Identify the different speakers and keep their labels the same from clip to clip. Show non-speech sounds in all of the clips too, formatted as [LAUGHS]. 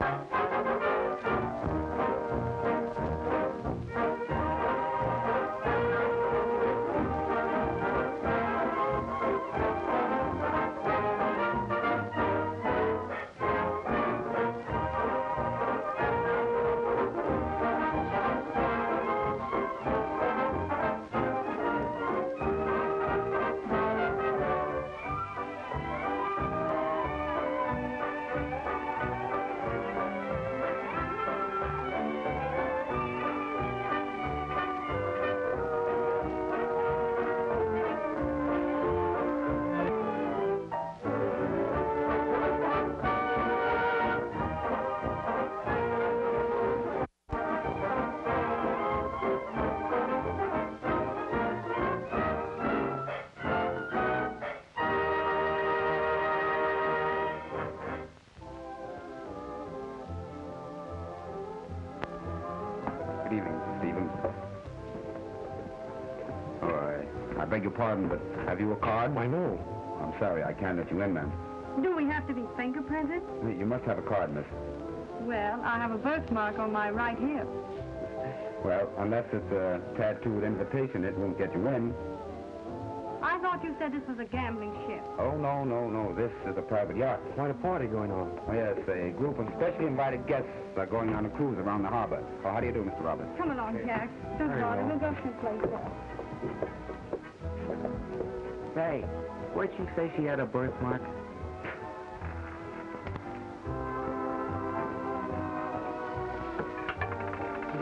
Speaker 1: Right. I beg your pardon, but have you a card?
Speaker 2: Why, no.
Speaker 1: I'm sorry, I can't let you in, ma'am.
Speaker 3: Do we have to be fingerprinted?
Speaker 1: You must have a card, miss.
Speaker 3: Well, I have a birthmark on my right hip.
Speaker 1: Well, unless it's a tattooed invitation, it won't get you in.
Speaker 3: I thought you said this was a gambling ship.
Speaker 1: Oh, no, no, no. This is a private yacht.
Speaker 2: Quite a party going on.
Speaker 1: Oh, yes, a group of specially invited guests are going on a cruise around the harbor. Oh, how do you do, Mr. Roberts?
Speaker 3: Come along, Jack. Just
Speaker 2: Very
Speaker 3: daughter,
Speaker 2: well.
Speaker 3: we'll go someplace else.
Speaker 2: Say, where'd she say she had a birthmark?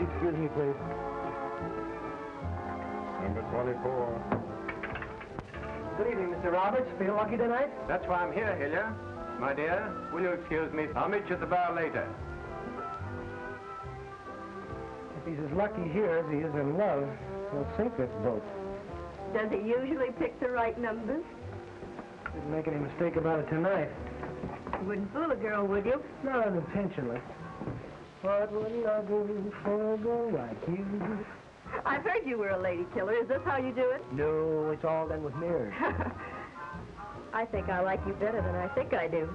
Speaker 2: Excuse me, please?
Speaker 1: Number 24.
Speaker 2: Good evening, Mr. Roberts. Feel lucky tonight?
Speaker 4: That's why I'm here, Hillier. My dear, will you excuse me? I'll meet you at the bar later.
Speaker 2: If he's as lucky here as he is in love, he'll sink this boat.
Speaker 3: Does he usually pick the right numbers?
Speaker 2: Didn't make any mistake about it tonight.
Speaker 3: You wouldn't fool a girl, would you?
Speaker 2: Not unintentionally. What would I do for a girl like you?
Speaker 3: I've heard you were a lady killer. Is this how you do it?
Speaker 2: No, it's all done with mirrors. [LAUGHS]
Speaker 3: I think I like you better than I think I do.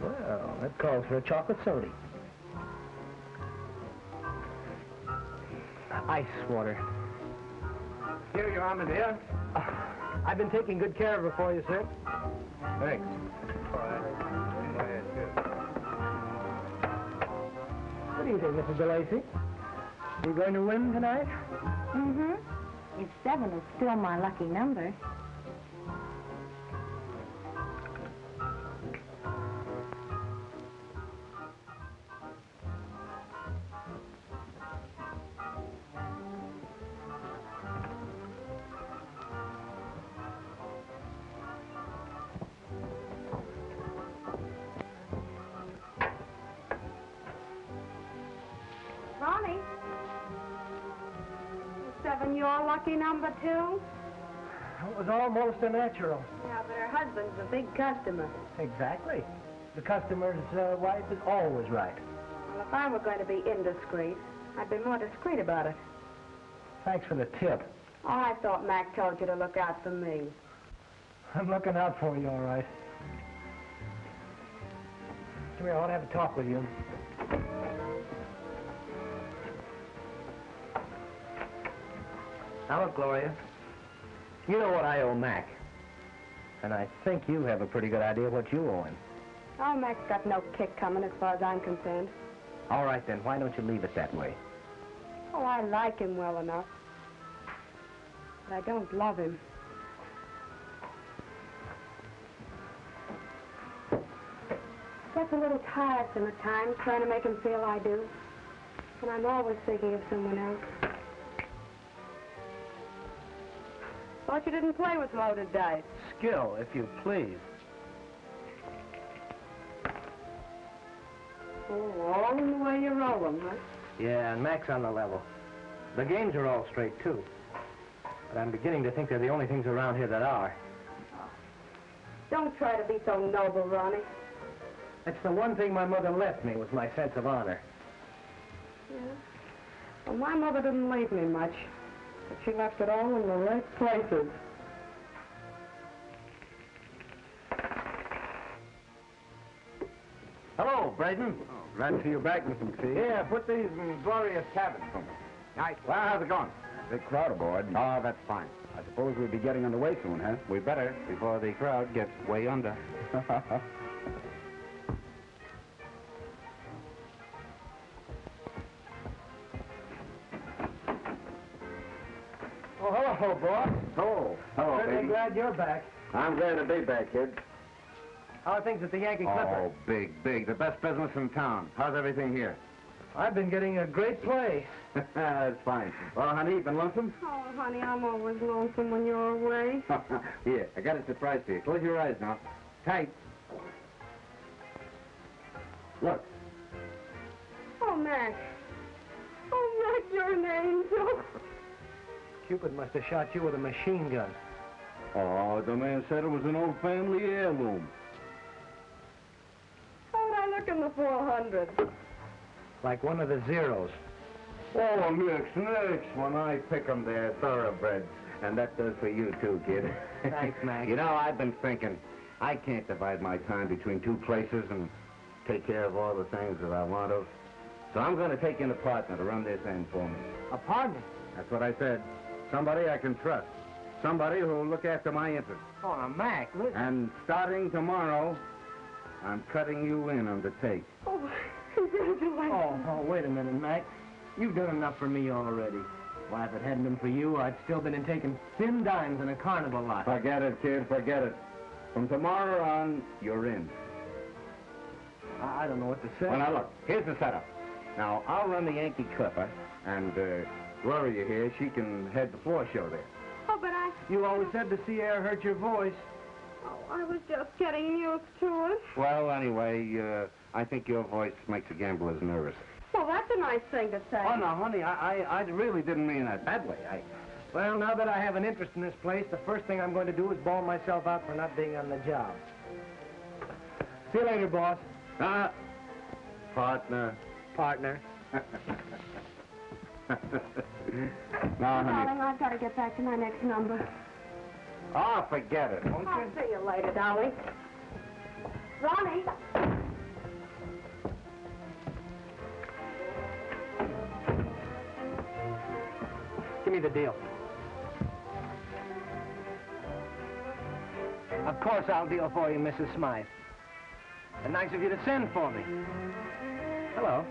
Speaker 2: Well, that calls for a chocolate soda. Ice water.
Speaker 4: Here you are, my dear.
Speaker 2: I've been taking good care of her for you, sir.
Speaker 4: Thanks.
Speaker 2: What do you think, Mrs. DeLacy? You going to win tonight?
Speaker 3: Mm-hmm. If seven is still my lucky number. Seven your lucky number, too?
Speaker 2: It was almost a natural.
Speaker 3: Yeah, but her husband's a big customer.
Speaker 2: Exactly. The customer's uh, wife is always right.
Speaker 3: Well, if I were going to be indiscreet, I'd be more discreet about it.
Speaker 2: Thanks for the tip.
Speaker 3: Oh, I thought Mac told you to look out for me.
Speaker 2: I'm looking out for you, all right. Come here, I want to have a talk with you. Now look, Gloria. You know what I owe Mac. And I think you have a pretty good idea what you owe him.
Speaker 3: Oh, Mac's got no kick coming as far as I'm concerned.
Speaker 2: All right, then, why don't you leave it that way?
Speaker 3: Oh, I like him well enough. But I don't love him. Gets a little tiresome at times trying to make him feel I do. And I'm always thinking of someone else. Thought you didn't play with loaded dice.
Speaker 2: Skill, if you please.
Speaker 3: Oh, all in the way you roll them, huh?
Speaker 2: Yeah, and Mac's on the level. The games are all straight, too. But I'm beginning to think they're the only things around here that are.
Speaker 3: Don't try to be so noble, Ronnie.
Speaker 2: That's the one thing my mother left me was my sense of honor.
Speaker 3: Yeah. Well, my mother didn't leave me much, she left it all in the right places.
Speaker 2: Hello, Hello, Braden.
Speaker 1: Glad to see you back, Mr. McPhee.
Speaker 2: Yeah, put these in glorious cabins for me.
Speaker 1: Nice. Well, how's it going? Big crowd aboard. Oh, that's fine. I suppose we'll be getting underway soon, huh?
Speaker 4: We better, before the crowd gets way under. [LAUGHS]
Speaker 2: hello, boss.
Speaker 1: oh, hello,
Speaker 2: Certainly
Speaker 1: baby.
Speaker 2: glad you're back.
Speaker 1: I'm glad to be back, kid.
Speaker 2: How are things at the Yankee Clipper?
Speaker 1: Oh, big, big. The best business in town. How's everything here?
Speaker 2: I've been getting a great play. [LAUGHS]
Speaker 1: That's fine. Well, honey, you been lonesome?
Speaker 3: Oh, honey, I'm always lonesome when you're away. [LAUGHS]
Speaker 1: Here, I got a surprise for you. Close your eyes now. Tight. Look.
Speaker 3: Oh, Mac. Oh, Mac, you're an angel.
Speaker 2: Cupid must have shot you with a machine gun.
Speaker 1: Oh, the man said it was an old family heirloom.
Speaker 3: How'd I look in the 400?
Speaker 2: Like one of the zeros.
Speaker 1: Oh, Nix, Nix. When I pick 'em, they're thoroughbreds. And that does for you, too, kid. [LAUGHS]
Speaker 2: Thanks, Mac.
Speaker 1: You know, I've been thinking, I can't divide my time between two places and take care of all the things that I want to. So I'm going to take in a partner to run this end for me.
Speaker 2: A partner?
Speaker 1: That's what I said. Somebody I can trust. Somebody who'll look after my interests.
Speaker 2: Oh, now, Mac, listen.
Speaker 1: And starting tomorrow, I'm cutting you in on the tape.
Speaker 3: Oh, [LAUGHS] congratulations.
Speaker 2: Oh, oh, wait a minute, Mac. You've done enough for me already. Why, if it hadn't been for you, I'd still been in taking thin dimes in a carnival lot.
Speaker 1: Forget it, kid, forget it. From tomorrow on, you're in.
Speaker 2: I I don't know what to say.
Speaker 1: Well, now look, here's the setup. Now, I'll run the Yankee Clipper, and uh, Gloria here, she can head the floor show there.
Speaker 3: Oh, but I...
Speaker 2: You always said the sea air hurt your voice.
Speaker 3: Oh, I was just getting used to it.
Speaker 1: Well, anyway, uh, I think your voice makes the gamblers nervous.
Speaker 3: Well, that's a nice thing to say.
Speaker 1: Oh, no, honey, I, I, I really didn't mean that that way. I...
Speaker 2: Well, now that I have an interest in this place, the first thing I'm going to do is bawl myself out for not being on the job. See you later, boss.
Speaker 1: Uh, partner.
Speaker 2: Partner. [LAUGHS] [LAUGHS]
Speaker 1: now, honey.
Speaker 3: Darling, I've got to get back to my next number.
Speaker 1: Oh, forget it, won't
Speaker 3: I'll
Speaker 1: you?
Speaker 3: see you later, darling. Ronnie.
Speaker 2: Give me the deal. Of course I'll deal for you, Mrs. Smythe. And nice of you to send for me. Hello.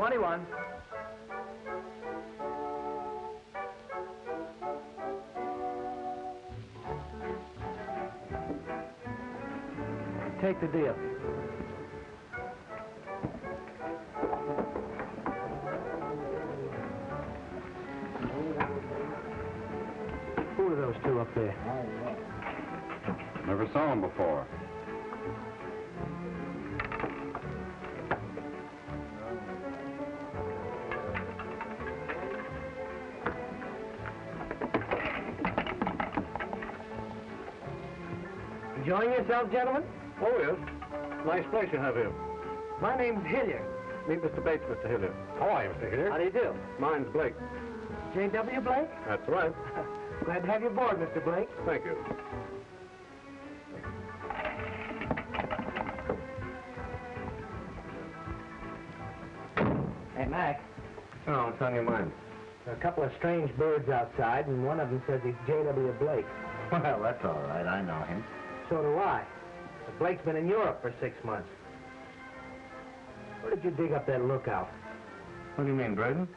Speaker 2: Twenty-one. Take the deal. Who are those two up there?
Speaker 1: Never saw them before.
Speaker 2: Enjoying yourself, gentlemen?
Speaker 4: Oh, yes. Nice place you have here.
Speaker 2: My name's Hilliard.
Speaker 4: Meet Mr. Bates, Mr. Hilliard. How are you, Mr. Hilliard?
Speaker 2: How do you do?
Speaker 4: Mine's Blake.
Speaker 2: J.W. Blake?
Speaker 4: That's right. [LAUGHS]
Speaker 2: Glad to have you aboard, Mr. Blake.
Speaker 4: Thank you.
Speaker 2: Hey, Mac.
Speaker 1: Oh, what's on your mind?
Speaker 2: There are a couple of strange birds outside, and one of them says he's J.W. Blake.
Speaker 1: Well, that's all right. I know him.
Speaker 2: So do I. But Blake's been in Europe for six months. Where did you dig up that lookout?
Speaker 1: What do you mean, Braden?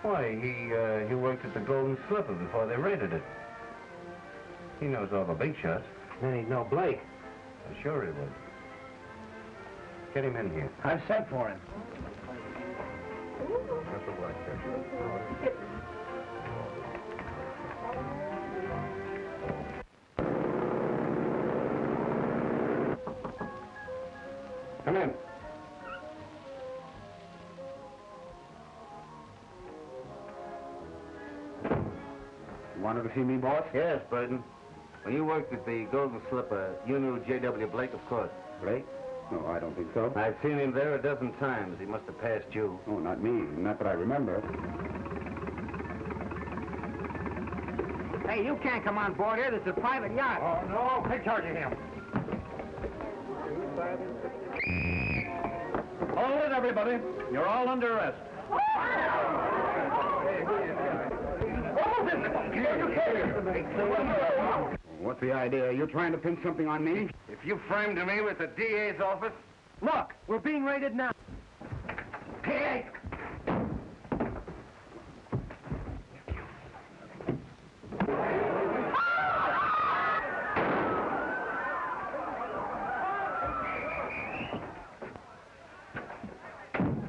Speaker 1: Why, he, uh, he worked at the Golden Slipper before they raided it. He knows all the big shots.
Speaker 2: Then he'd know Blake.
Speaker 1: I'm sure he would. Get him in here.
Speaker 2: I've sent for him.
Speaker 1: That's a black You wanted to see me, boss?
Speaker 5: Yes, Burton. When you worked at the Golden Slipper, you knew J.W. Blake, of course.
Speaker 1: Blake?
Speaker 6: No, I don't think so.
Speaker 1: I've seen him there a dozen times. He must have passed you.
Speaker 6: Oh, not me. Not that I remember.
Speaker 2: Hey, you can't come on board here. This is a private yacht.
Speaker 7: Oh, no, take charge of him. Hold it, everybody. You're all under arrest.
Speaker 6: What's the idea? You're trying to pin something on me?
Speaker 1: If you framed me with the DA's office,
Speaker 2: Look, we're being raided now.
Speaker 1: hey!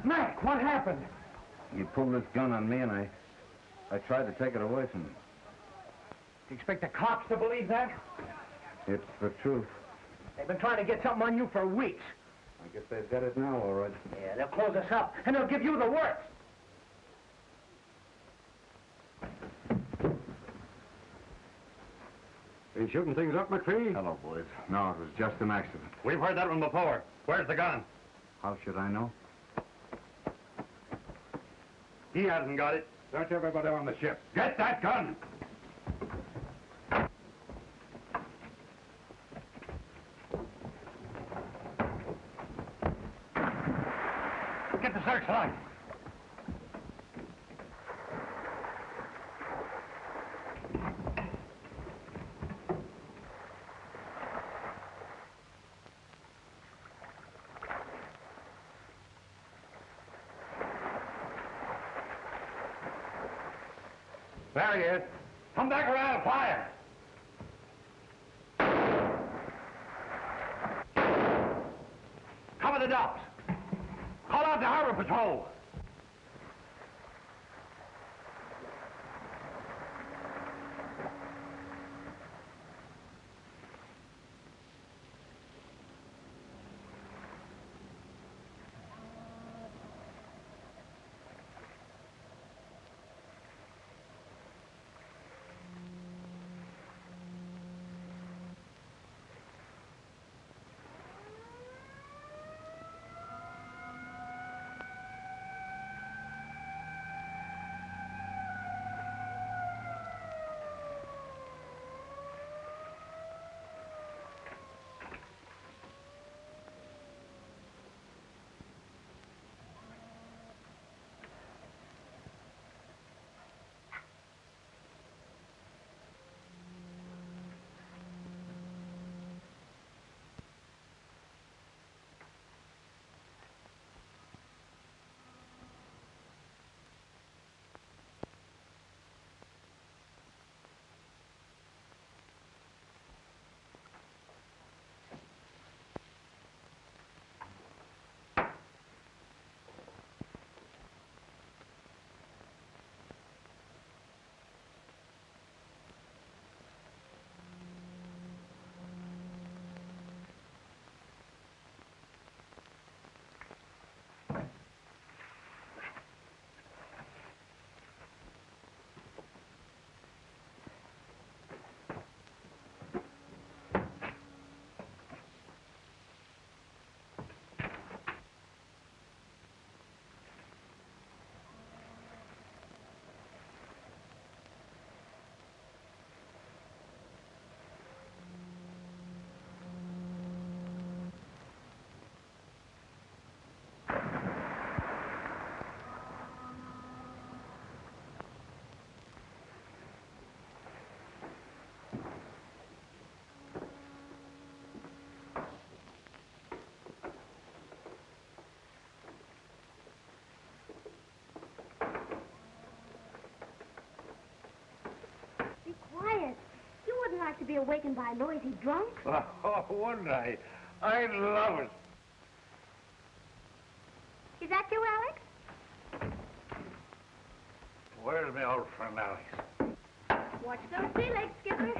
Speaker 2: Mac, what happened?
Speaker 1: You pulled this gun on me, and I, I tried to take it away from him.
Speaker 2: Do you expect the cops to believe that?
Speaker 1: It's the truth.
Speaker 2: They've been trying to get something on you for weeks.
Speaker 1: I guess they've got it now, all right.
Speaker 2: Yeah, they'll close us up, and they'll give you the works.
Speaker 6: Are you shooting things up, McPhee?
Speaker 1: Hello, boys. No, it was just an accident.
Speaker 7: We've heard that one before. Where's the gun?
Speaker 1: How should I know?
Speaker 7: He hasn't got it.
Speaker 6: Search everybody on the ship.
Speaker 7: Get that gun! Get the searchlight. There he is. Come back around and fire. Cover the docks. Call out the harbor patrol.
Speaker 8: Wouldn't like to be awakened by a noisy drunk. [LAUGHS]
Speaker 7: Oh, wouldn't I? I'd love it.
Speaker 8: Is that you, Alex?
Speaker 7: Where's my old friend Alex?
Speaker 8: Watch those sea legs, Skipper.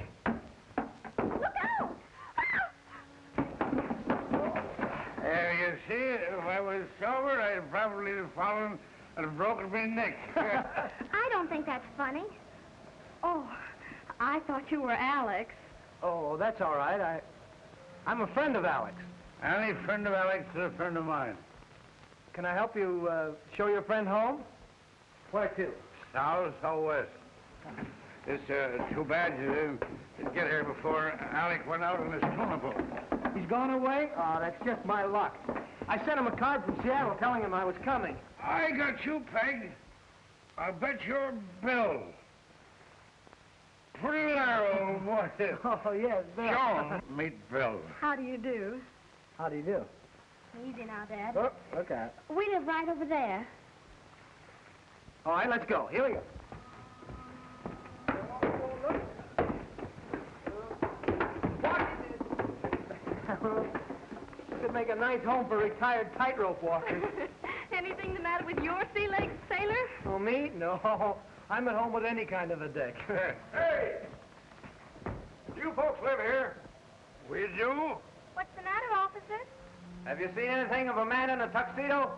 Speaker 8: Look out! Ah!
Speaker 7: There you see, if I was sober, I'd probably have fallen and broken my neck. [LAUGHS]
Speaker 8: I don't think that's funny. I thought you were Alex.
Speaker 2: Oh, that's all right. I, I'm a friend of Alex.
Speaker 7: Any friend of Alex is a friend of mine.
Speaker 2: Can I help you uh, show your friend home? Where to?
Speaker 7: South, southwest. It's uh, too bad you didn't get here before Alec went out on his tuna boat.
Speaker 2: He's gone away? Oh, that's just my luck. I sent him a card from Seattle telling him I was coming.
Speaker 7: I got you, Peg. I bet your bill. Put it old boy.
Speaker 2: Oh, yes,
Speaker 7: Sean, meet Bill.
Speaker 8: How do you do?
Speaker 2: How do you do?
Speaker 8: Easy now, Dad.
Speaker 2: Oh, look out.
Speaker 8: We live right over there.
Speaker 2: All right, let's go. Here we go. Could [LAUGHS] make a nice home for retired tightrope walkers. [LAUGHS]
Speaker 8: Anything the matter with your sea legs, sailor?
Speaker 2: Oh, me? No. I'm at home with any kind of a deck. [LAUGHS]
Speaker 9: Hey! You folks live here?
Speaker 7: We do?
Speaker 8: What's the matter, officer?
Speaker 2: Have you seen anything of a man in a tuxedo?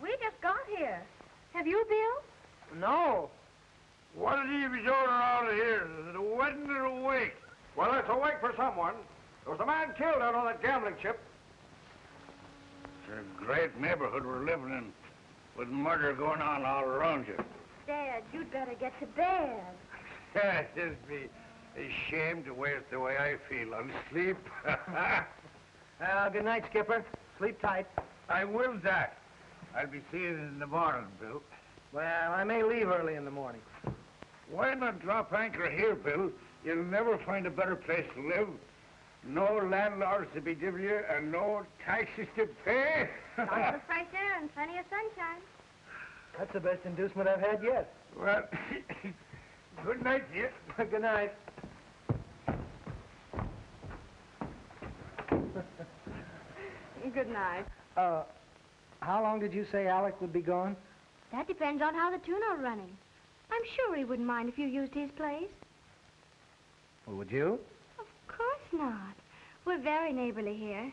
Speaker 8: We just got here. Have you, Bill?
Speaker 2: No.
Speaker 7: What did he be doing around here? Is it a wedding or a wake?
Speaker 9: Well, it's a wake for someone. There was a man killed out on that gambling ship.
Speaker 7: It's a great neighborhood we're living in, with murder going on all around you.
Speaker 8: Dad, you'd better get to bed.
Speaker 7: It'd be a shame to waste the way I feel on sleep.
Speaker 2: Well, good night, Skipper. Sleep tight.
Speaker 7: I will, Jack. I'll be seeing you in the morning, Bill.
Speaker 2: Well, I may leave early in the morning.
Speaker 7: Why not drop anchor here, Bill? You'll never find a better place to live. No landlords to be giving you, and no taxes to pay.
Speaker 8: Lots of [LAUGHS] fresh air and plenty of sunshine.
Speaker 2: That's the best inducement I've had yet.
Speaker 7: well, [LAUGHS] good night dear. [LAUGHS]
Speaker 2: good night.
Speaker 8: Good night.
Speaker 2: Uh, how long did you say Alec would be gone?
Speaker 8: That depends on how the tuna are running. I'm sure he wouldn't mind if you used his place.
Speaker 2: Well, would you?
Speaker 8: Of course not. We're very neighborly here.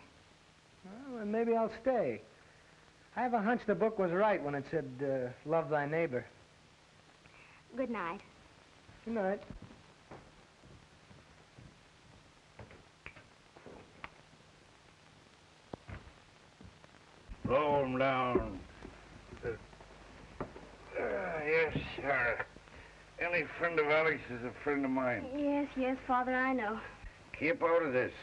Speaker 2: Well, then maybe I'll stay. I have a hunch the book was right when it said, uh, love thy neighbor.
Speaker 8: Good night.
Speaker 2: Good night.
Speaker 7: Blow him down. Uh, yes, sir. Any friend of Alex is a friend of mine.
Speaker 8: Yes, yes, Father, I know.
Speaker 7: Keep out of this.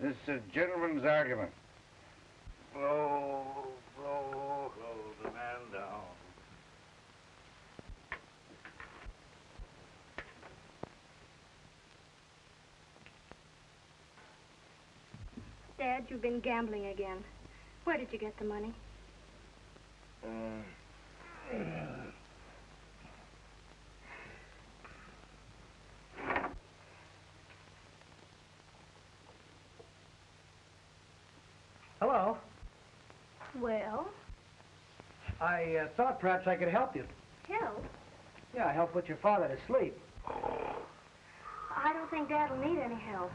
Speaker 7: This is a gentleman's argument. Blow, the man down.
Speaker 8: Dad, you've been gambling again. Where did you get the money?
Speaker 2: Hello.
Speaker 8: Well,
Speaker 2: I uh, thought perhaps I could help you.
Speaker 8: help.
Speaker 2: Yeah, help put your father to sleep.
Speaker 8: I don't think Dad will need any help.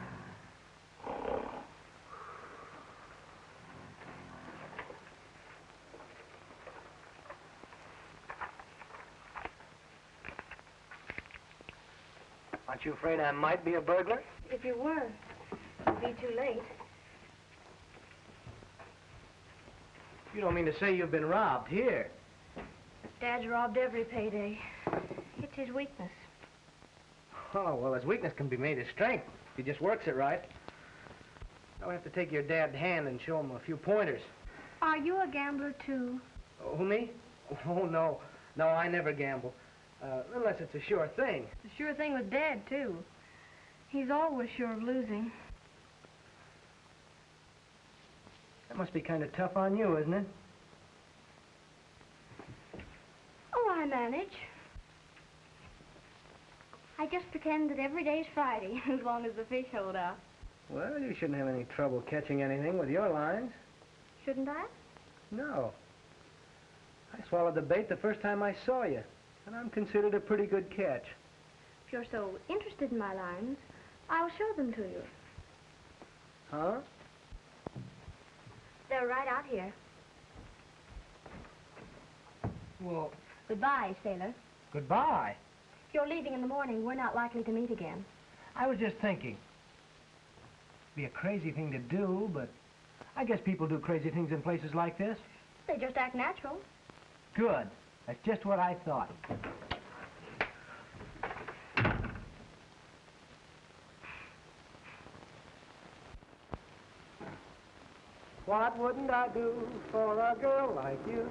Speaker 2: Aren't you afraid I might be a burglar?
Speaker 8: If you were, it'd be too late.
Speaker 2: You don't mean to say you've been robbed here.
Speaker 8: Dad's robbed every payday. It's his weakness.
Speaker 2: Oh, well, his weakness can be made his strength if he just works it right. I'll have to take your dad's hand and show him a few pointers.
Speaker 8: Are you a gambler, too?
Speaker 2: Oh, who, me? Oh, no. No, I never gamble. Uh, unless it's a sure thing.
Speaker 8: The sure thing with Dad, too. He's always sure of losing.
Speaker 2: That must be kind of tough on you, isn't it?
Speaker 8: Oh, I manage. I just pretend that every day's Friday, [LAUGHS] as long as the fish hold out.
Speaker 2: Well, you shouldn't have any trouble catching anything with your lines.
Speaker 8: Shouldn't I?
Speaker 2: No. I swallowed the bait the first time I saw you, and I'm considered a pretty good catch.
Speaker 8: If you're so interested in my lines, I'll show them to you.
Speaker 2: Huh?
Speaker 8: They're right out here.
Speaker 2: Well,
Speaker 8: Goodbye, sailor.
Speaker 2: goodbye.
Speaker 8: If you're leaving in the morning, we're not likely to meet again.
Speaker 2: I was just thinking. Be a crazy thing to do, but I guess people do crazy things in places like this.
Speaker 8: They just act natural.
Speaker 2: Good. That's just what I thought. What wouldn't I do for a girl like you?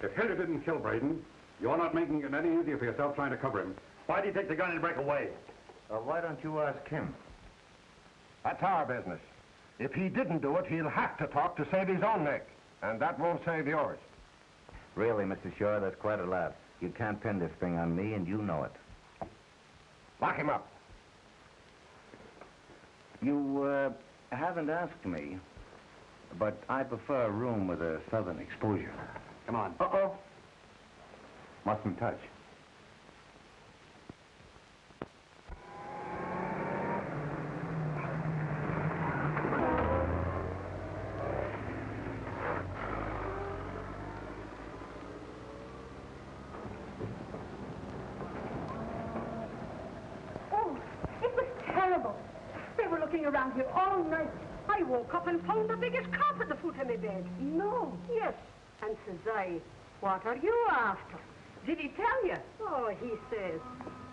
Speaker 5: If Hilda didn't kill Braden, you're not making it any easier for yourself trying to cover him. Why did he take the gun and break away?
Speaker 1: Well, why don't you ask him?
Speaker 5: That's our business. If he didn't do it, he'll have to talk to save his own neck. And that won't save yours.
Speaker 1: Really, Mr. Shaw, that's quite a lot. You can't pin this thing on me, and you know it.
Speaker 5: Lock him up.
Speaker 1: You, uh, haven't asked me, but I prefer a room with a southern exposure.
Speaker 5: Come on.
Speaker 1: Uh-oh. Mustn't touch.
Speaker 10: Oh, it was terrible. Around here all night. I woke up and found the biggest cop at the foot of my bed. No. Yes. And says I, what are you after? Did he tell you? Oh, he says,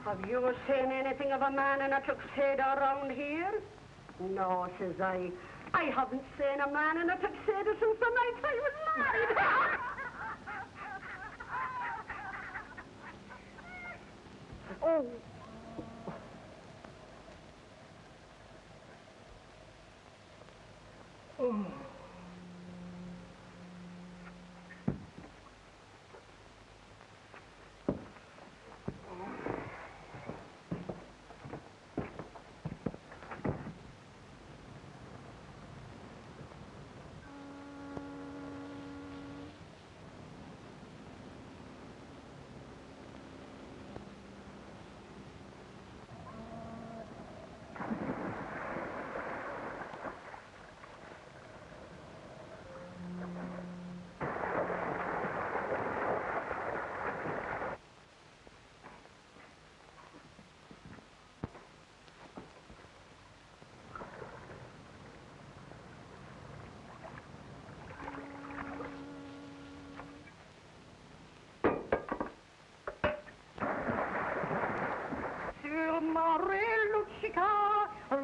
Speaker 10: have you seen anything of a man in a tuxedo around here? No, says I. I haven't seen a man in a tuxedo since the night I was married. [LAUGHS] oh. Oh.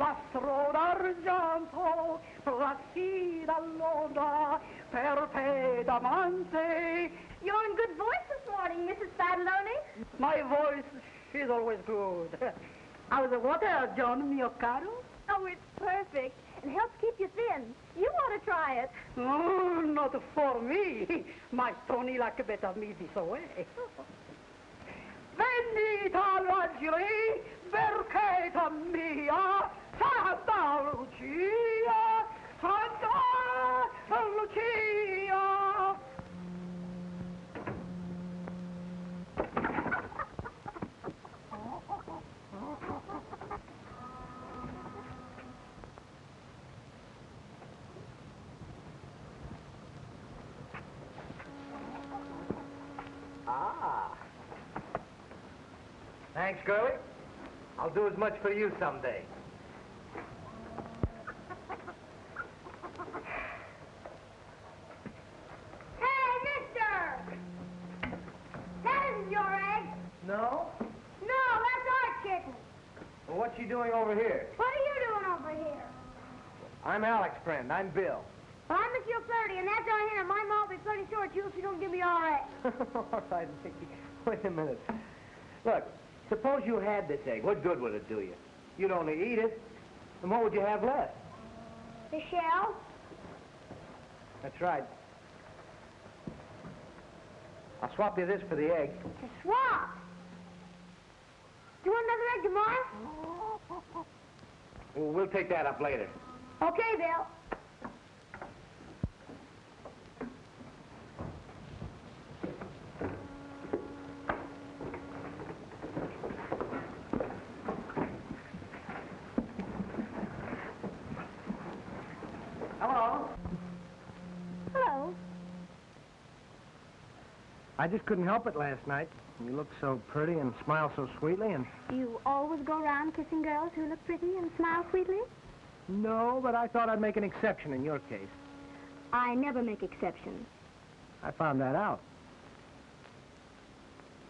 Speaker 10: Luccica, d'argento, placida l'onda, per te d'amante.
Speaker 8: You're in good voice this morning, Mrs. Fadloney.
Speaker 10: My voice is always good. How's the water, Joan, mio caro?
Speaker 8: Oh, it's perfect. It helps keep you thin. You ought to try it.
Speaker 10: Oh, not for me. My Tony like better me this way. [LAUGHS] Venita l'angeli, percheta mia, Santa Lucia, Santa Lucia.
Speaker 2: Thanks, Curly. I'll do as much for you someday.
Speaker 8: Hey, mister! That isn't your egg.
Speaker 2: No?
Speaker 8: No, that's our chicken.
Speaker 2: Well, what you doing over here?
Speaker 8: What are you doing over here?
Speaker 2: I'm Alec's friend. I'm Bill.
Speaker 8: Well, I'm Monsieur Flirty, and that's our hen. My mom will be pretty sure at you if you don't give me our [LAUGHS] egg.
Speaker 2: All right, Mickey. Wait a minute. Suppose you had this egg. What good would it do you? You'd only eat it. And what would you have left?
Speaker 8: The shell?
Speaker 2: That's right. I'll swap you this for the egg.
Speaker 8: The swap. Do you want another egg tomorrow?
Speaker 2: Well, we'll take that up later.
Speaker 8: Okay, Bill.
Speaker 2: I just couldn't help it last night. You looked so pretty and smiled so sweetly, and
Speaker 8: You always go around kissing girls who look pretty and smile sweetly?
Speaker 2: no, but I thought I'd make an exception in your case.
Speaker 8: I never make exceptions.
Speaker 2: I found that out.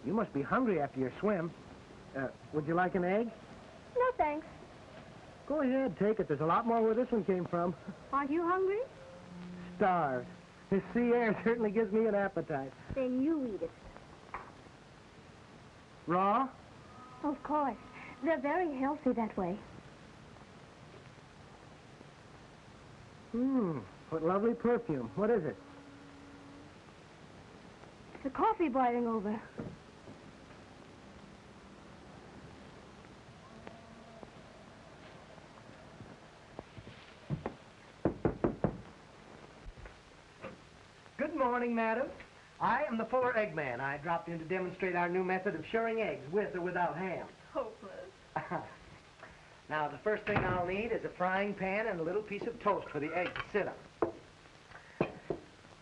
Speaker 2: You must be hungry after your swim. Uh, would you like an egg?
Speaker 8: No, thanks.
Speaker 2: Go ahead, take it. There's a lot more where this one came from.
Speaker 8: Aren't you hungry?
Speaker 2: Starved. This sea air [LAUGHS] certainly gives me an appetite.
Speaker 8: Then you eat it.
Speaker 2: Raw?
Speaker 8: Of course. They're very healthy that way.
Speaker 2: Hmm, what lovely perfume. What is it?
Speaker 8: It's the coffee boiling over.
Speaker 2: Good morning, madam. I am the Fuller Eggman. I dropped in to demonstrate our new method of shirring eggs, with or without ham.
Speaker 10: Hopeless. [LAUGHS]
Speaker 2: now, the first thing I'll need is a frying pan and a little piece of toast for the egg to sit on.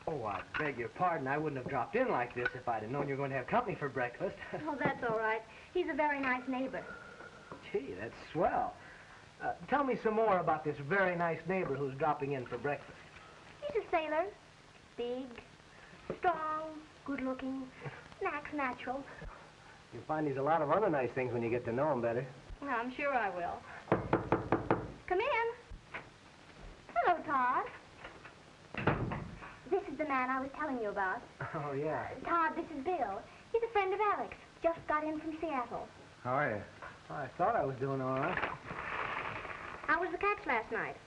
Speaker 2: Oh, I beg your pardon. I wouldn't have dropped in like this if I'd have known you were going to have company for breakfast. [LAUGHS]
Speaker 8: Oh, that's all right. He's a very nice neighbor.
Speaker 2: Gee, that's swell. Uh, tell me some more about this very nice neighbor who's dropping in for breakfast.
Speaker 8: He's a sailor. Big, strong, good-looking, and acts natural.
Speaker 2: You'll find he's a lot of other nice things when you get to know him better.
Speaker 8: I'm sure I will. Come in. Hello, Todd. This is the man I was telling you about.
Speaker 2: Oh, yeah.
Speaker 8: Todd, this is Bill. He's a friend of Alex. Just got in from Seattle.
Speaker 2: How are you? I thought I was doing all right.
Speaker 8: How was the catch last night?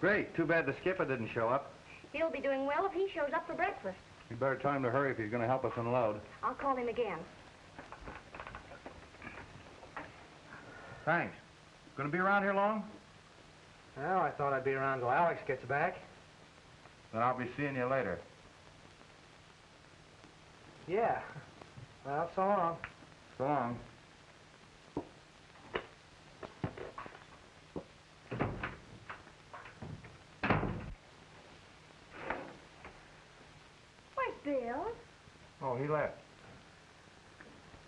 Speaker 4: Great. Too bad the skipper didn't show up.
Speaker 8: He'll be doing well if he shows up for breakfast.
Speaker 4: You better tell him to hurry if he's going to help us unload.
Speaker 8: I'll call him again.
Speaker 4: Thanks. Going to be around here long?
Speaker 2: Well, I thought I'd be around till Alex gets back.
Speaker 4: Then I'll be seeing you later.
Speaker 2: Yeah. Well, so long.
Speaker 4: So long.
Speaker 8: Where's Bill?
Speaker 4: Oh, he left.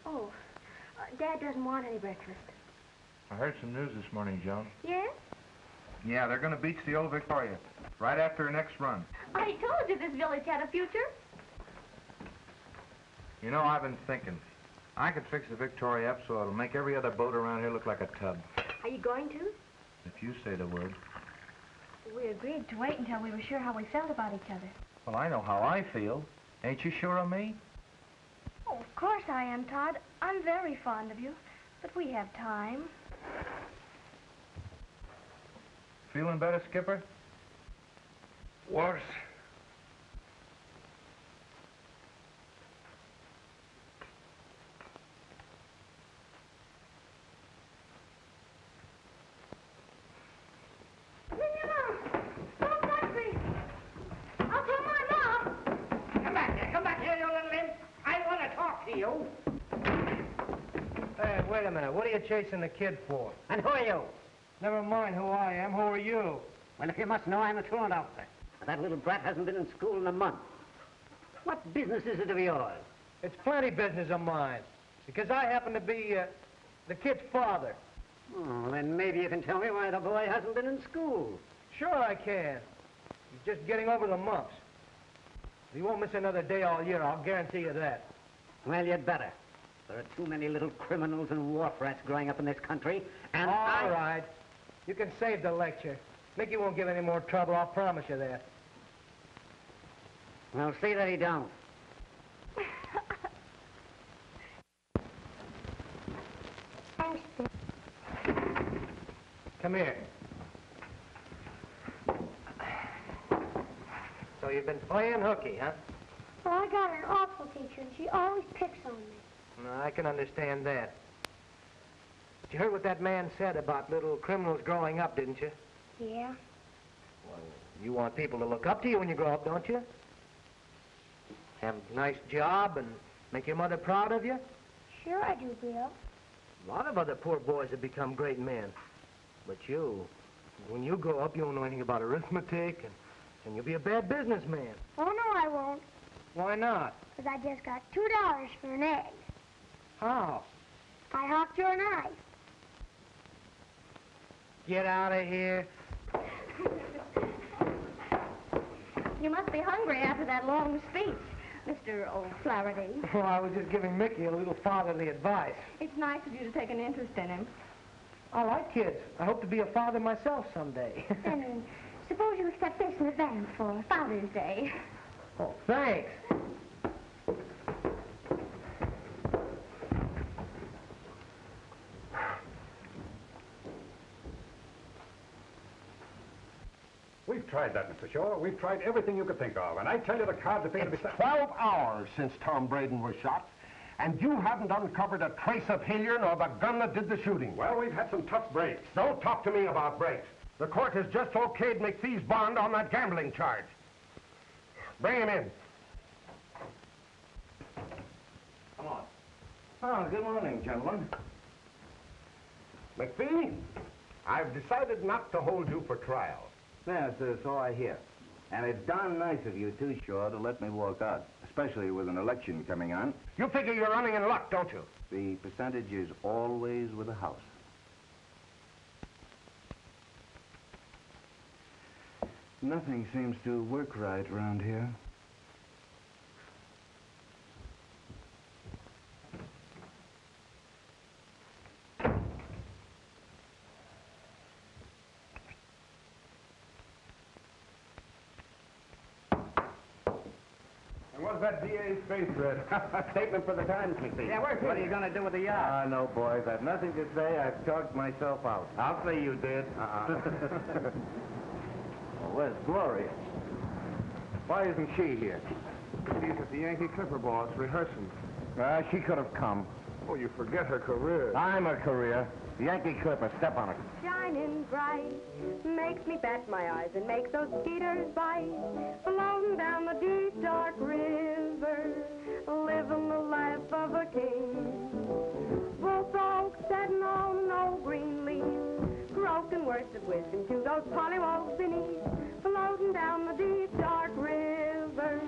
Speaker 8: Oh, uh, Dad doesn't want any breakfast.
Speaker 4: I heard some news this morning, Joan.
Speaker 8: Yes?
Speaker 4: Yeah, they're going to beach the old Victoria right after her next run.
Speaker 8: I told you this village had a future.
Speaker 4: You know, I've been thinking. I could fix the Victoria up so it'll make every other boat around here look like a tub.
Speaker 8: Are you going to?
Speaker 4: If you say the word.
Speaker 8: We agreed to wait until we were sure how we felt about each other.
Speaker 4: Well, I know how I feel. Ain't you sure of me?
Speaker 8: Of course I am, Todd. I'm very fond of you. But we have time.
Speaker 4: Feeling better, Skipper?
Speaker 7: Worse.
Speaker 8: Don't touch me. I'll tell my mom.
Speaker 2: Come back here. Come back here, you little imp. I want to talk to you. Hey, wait a minute. What are you chasing the kid for?
Speaker 11: And who are you?
Speaker 2: Never mind who I am. Who are you?
Speaker 11: Well, if you must know, I'm a truant officer. And That little brat hasn't been in school in a month. What business is it of yours?
Speaker 2: It's plenty business of mine. Because I happen to be uh, the kid's father.
Speaker 11: Oh, then maybe you can tell me why the boy hasn't been in school.
Speaker 2: Sure I can. He's just getting over the mumps. He won't miss another day all year, I'll guarantee you that.
Speaker 11: Well, you'd better. There are too many little criminals and wharf rats growing up in this country, and
Speaker 2: All
Speaker 11: I...
Speaker 2: right. You can save the lecture. Mickey won't give any more trouble, I'll promise you that.
Speaker 11: Well, see that he don't.
Speaker 2: Come here. So you've been playing hooky, huh?
Speaker 8: Well, I got an awful teacher, and she always picks on me.
Speaker 2: No, I can understand that. But you heard what that man said about little criminals growing up, didn't you?
Speaker 8: Yeah?
Speaker 2: Well, you want people to look up to you when you grow up, don't you? Have a nice job and make your mother proud of you?
Speaker 8: Sure I do, Bill.
Speaker 2: A lot of other poor boys have become great men. But you, when you grow up, you won't know anything about arithmetic, and, and you'll be a bad businessman.
Speaker 8: Oh, no, I won't.
Speaker 2: Why not?
Speaker 8: Because I just got two dollars for an egg.
Speaker 2: How?
Speaker 8: I hawked your knife.
Speaker 2: Get out of here.
Speaker 8: You must be hungry after that long speech, Mr. O'Flaherty. [LAUGHS]
Speaker 2: Well, I was just giving Mickey a little fatherly advice.
Speaker 8: It's nice of you to take an interest in him.
Speaker 2: I like kids. I hope to be a father myself someday. [LAUGHS]
Speaker 8: Then, suppose you accept this in advance for Father's Day.
Speaker 2: oh, thanks.
Speaker 9: We've tried that, Mr. Shaw. We've tried everything you could think of. And I tell you, the cards appear to be...
Speaker 5: It's 12 hours since Tom Braden was shot, and you haven't uncovered a trace of Hillier nor the gun that did the shooting.
Speaker 9: Well, we've had some tough breaks.
Speaker 5: Don't talk to me about breaks. The court has just okayed McPhee's bond on that gambling charge. Bring him in.
Speaker 1: Come on. Oh, good morning, gentlemen.
Speaker 5: McPhee, I've decided not to hold you for trial.
Speaker 1: Yes, uh, so I hear. And it's darn nice of you, too, Shaw, to let me walk out, especially with an election coming on.
Speaker 5: You figure you're running in luck, don't you?
Speaker 1: The percentage is always with the House. Nothing seems to work right around here.
Speaker 9: And what's that DA's face read? [LAUGHS]
Speaker 1: Statement for the Times, McPhee.
Speaker 11: Yeah, where's What are you going to do with the yacht?
Speaker 1: Ah, no, boys. I've nothing to say. I've talked myself out. I'll say you did. Uh-uh. well, [LAUGHS] [LAUGHS] where's Gloria? Why isn't she here?
Speaker 9: She's at the Yankee Clipper boss rehearsing.
Speaker 1: Uh, she could have come.
Speaker 9: Oh, you forget her career.
Speaker 1: I'm a career. The Yankee Clipper. Step on it.
Speaker 3: Shining bright makes me bat my eyes and makes those skeeters bite. Floating down the deep dark river, living the life of a king. Both oaks sitting on no green leaves, broken words of wisdom to those pollywogs beneath. Floating down the deep dark river,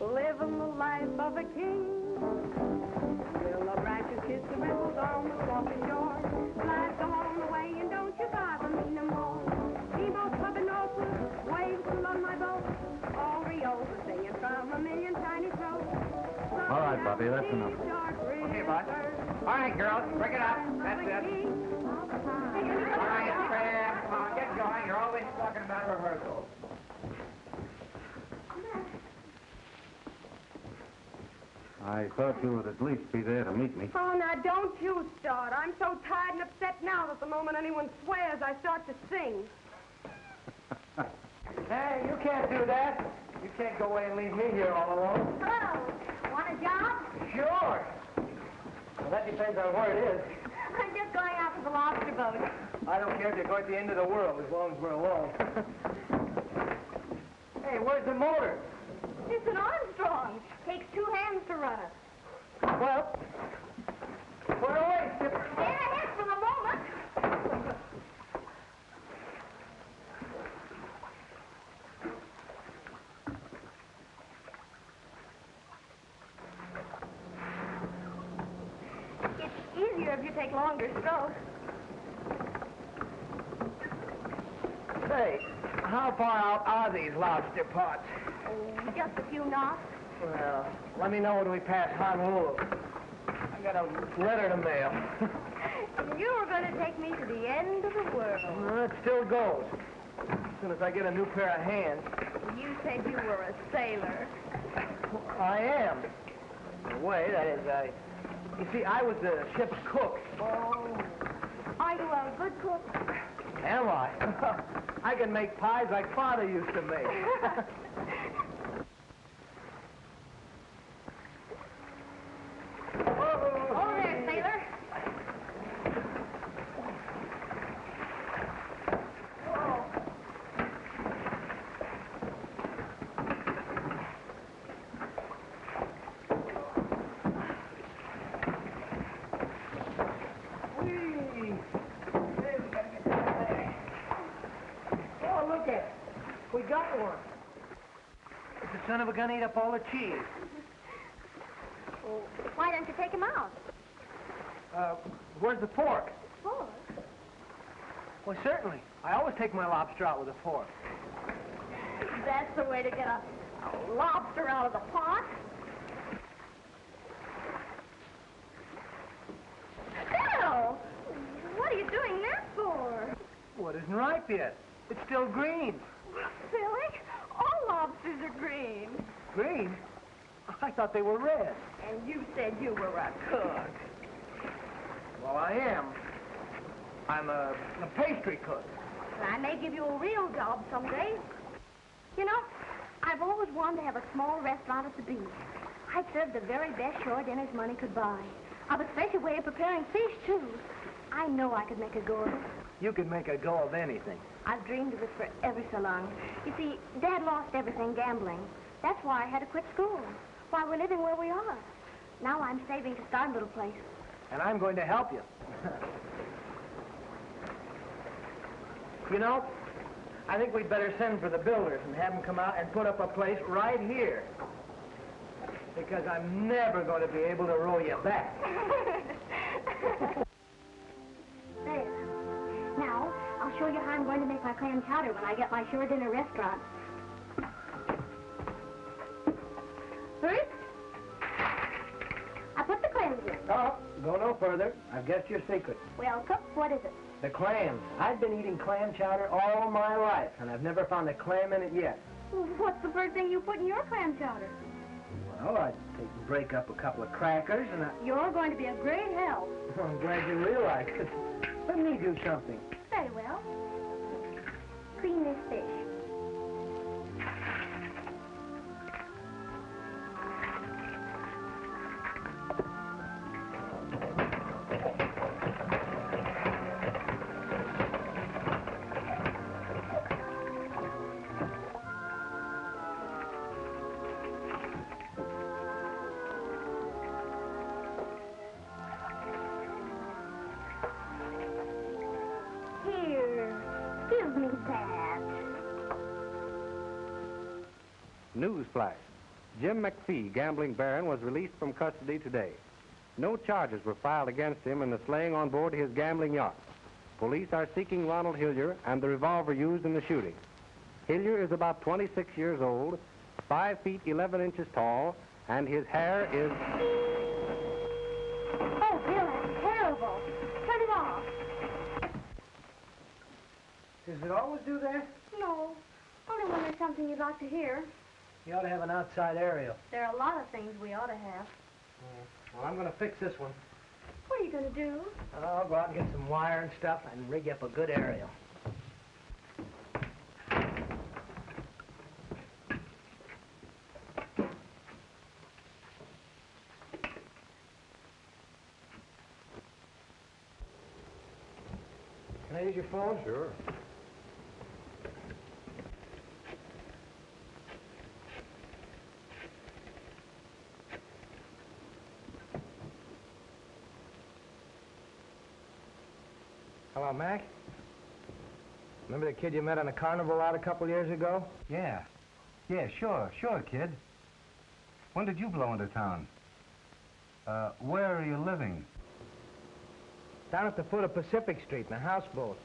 Speaker 3: living the life of a king. Willow branches kiss the ripples on the swampy shore. Flags on the way and don't you bother me no more. Steamboats pumping northward, waves still on my boat. All Rio's singing from a million tiny throats.
Speaker 1: All right, Bobby, that's enough.
Speaker 11: Okay, bud. All right, girls, break it up. That's it. All right, fair. Come on, get going. You're always talking about rehearsals.
Speaker 1: I thought you would at least be there to meet me.
Speaker 3: Oh, now don't you start. I'm so tired and upset now that the moment anyone swears, I start to sing. [LAUGHS]
Speaker 2: Hey, you can't do that. You can't go away and leave me here all alone.
Speaker 8: Hello. Want a job?
Speaker 2: Sure. Well, that depends on where it is. [LAUGHS]
Speaker 8: I'm just going out to the lobster boat.
Speaker 2: I don't care if you're going to the end of the world as long as we're alone. [LAUGHS] hey, where's the motor?
Speaker 8: It's an Armstrong. Takes two hands to run it.
Speaker 2: Well, put it away, Skipper.
Speaker 8: Stay ahead for the moment. It's easier if you take longer strokes.
Speaker 2: Say, how far out are these lobster pots?
Speaker 8: Oh, just a few knots.
Speaker 2: Well, let me know when we pass Honolulu. I got a letter to mail. [LAUGHS]
Speaker 8: You were going to take me to the end of the world.
Speaker 2: well, it still goes. As soon as I get a new pair of hands.
Speaker 8: You said you were a sailor.
Speaker 2: I am. In a way, that is, I... You see, I was the ship's cook.
Speaker 8: Oh. Are you a good cook?
Speaker 2: Am I? [LAUGHS] I can make pies like Father used to make. [LAUGHS]
Speaker 8: Oh, there, sailor.
Speaker 2: Whee! Hey, we gotta get down there. Oh, look at it. We got one. But the son of a gun ate up all the cheese.
Speaker 8: Why don't you take him out?
Speaker 2: Uh, where's the fork?
Speaker 8: Fork?
Speaker 2: Well, certainly. I always take my lobster out with a fork.
Speaker 8: That's the way to get a, a lobster out of the pot. Phil! What are you doing that for?
Speaker 2: Well, it isn't ripe yet. It's still green.
Speaker 8: Silly. All lobsters are green.
Speaker 2: Green? I thought they were red.
Speaker 8: And you said you were a cook.
Speaker 2: Well, I am. I'm a, a pastry cook.
Speaker 8: And I may give you a real job someday. You know, I've always wanted to have a small restaurant at the beach. I'd serve the very best shore dinners money could buy. I've a special way of preparing fish, too. I know I could make a go of it.
Speaker 2: You could make a go of anything.
Speaker 8: I've dreamed of it for ever so long. You see, Dad lost everything gambling. That's why I had to quit school. Why we're living where we are. Now I'm saving to start a little place.
Speaker 2: And I'm going to help you. [LAUGHS] you know, I think we'd better send for the builders and have them come out and put up a place right here. Because I'm never going to be able to roll you back. [LAUGHS] [LAUGHS]
Speaker 8: there. Now, I'll show you how I'm going to make my clam chowder when I get my sure dinner restaurant.
Speaker 2: I've guessed your secret.
Speaker 8: Well, cook, what is it?
Speaker 2: The clams. I've been eating clam chowder all my life, and I've never found a clam in it yet.
Speaker 8: What's the first thing you put in your clam chowder?
Speaker 2: Well, I'd take and break up a couple of crackers, and I...
Speaker 8: You're going to be a great help. [LAUGHS]
Speaker 2: I'm glad you realize it. Let me do something.
Speaker 1: Jim McPhee, gambling baron, was released from custody today. No charges were filed against him in the slaying on board his gambling yacht. Police are seeking Ronald Hillier and the revolver used in the shooting. Hillier is about 26 years old, 5 feet 11 inches tall, and his hair is...
Speaker 8: Oh, Bill, that's terrible. Turn it off.
Speaker 2: Does it always do that?
Speaker 8: No, only when there's something you'd like to hear.
Speaker 2: You ought to have an outside aerial.
Speaker 8: There are a lot of things we ought to have. Hmm.
Speaker 2: Well, I'm going to fix this one.
Speaker 8: What are you going to do?
Speaker 2: I'll go out and get some wire and stuff and rig up a good aerial. Can I use your phone?
Speaker 9: Sure.
Speaker 2: Mac. Remember the kid you met on the carnival out a couple years ago?
Speaker 1: Yeah. Yeah, sure, sure, kid. When did you blow into town? Uh, where are you living?
Speaker 2: Down at the foot of Pacific Street in a houseboat.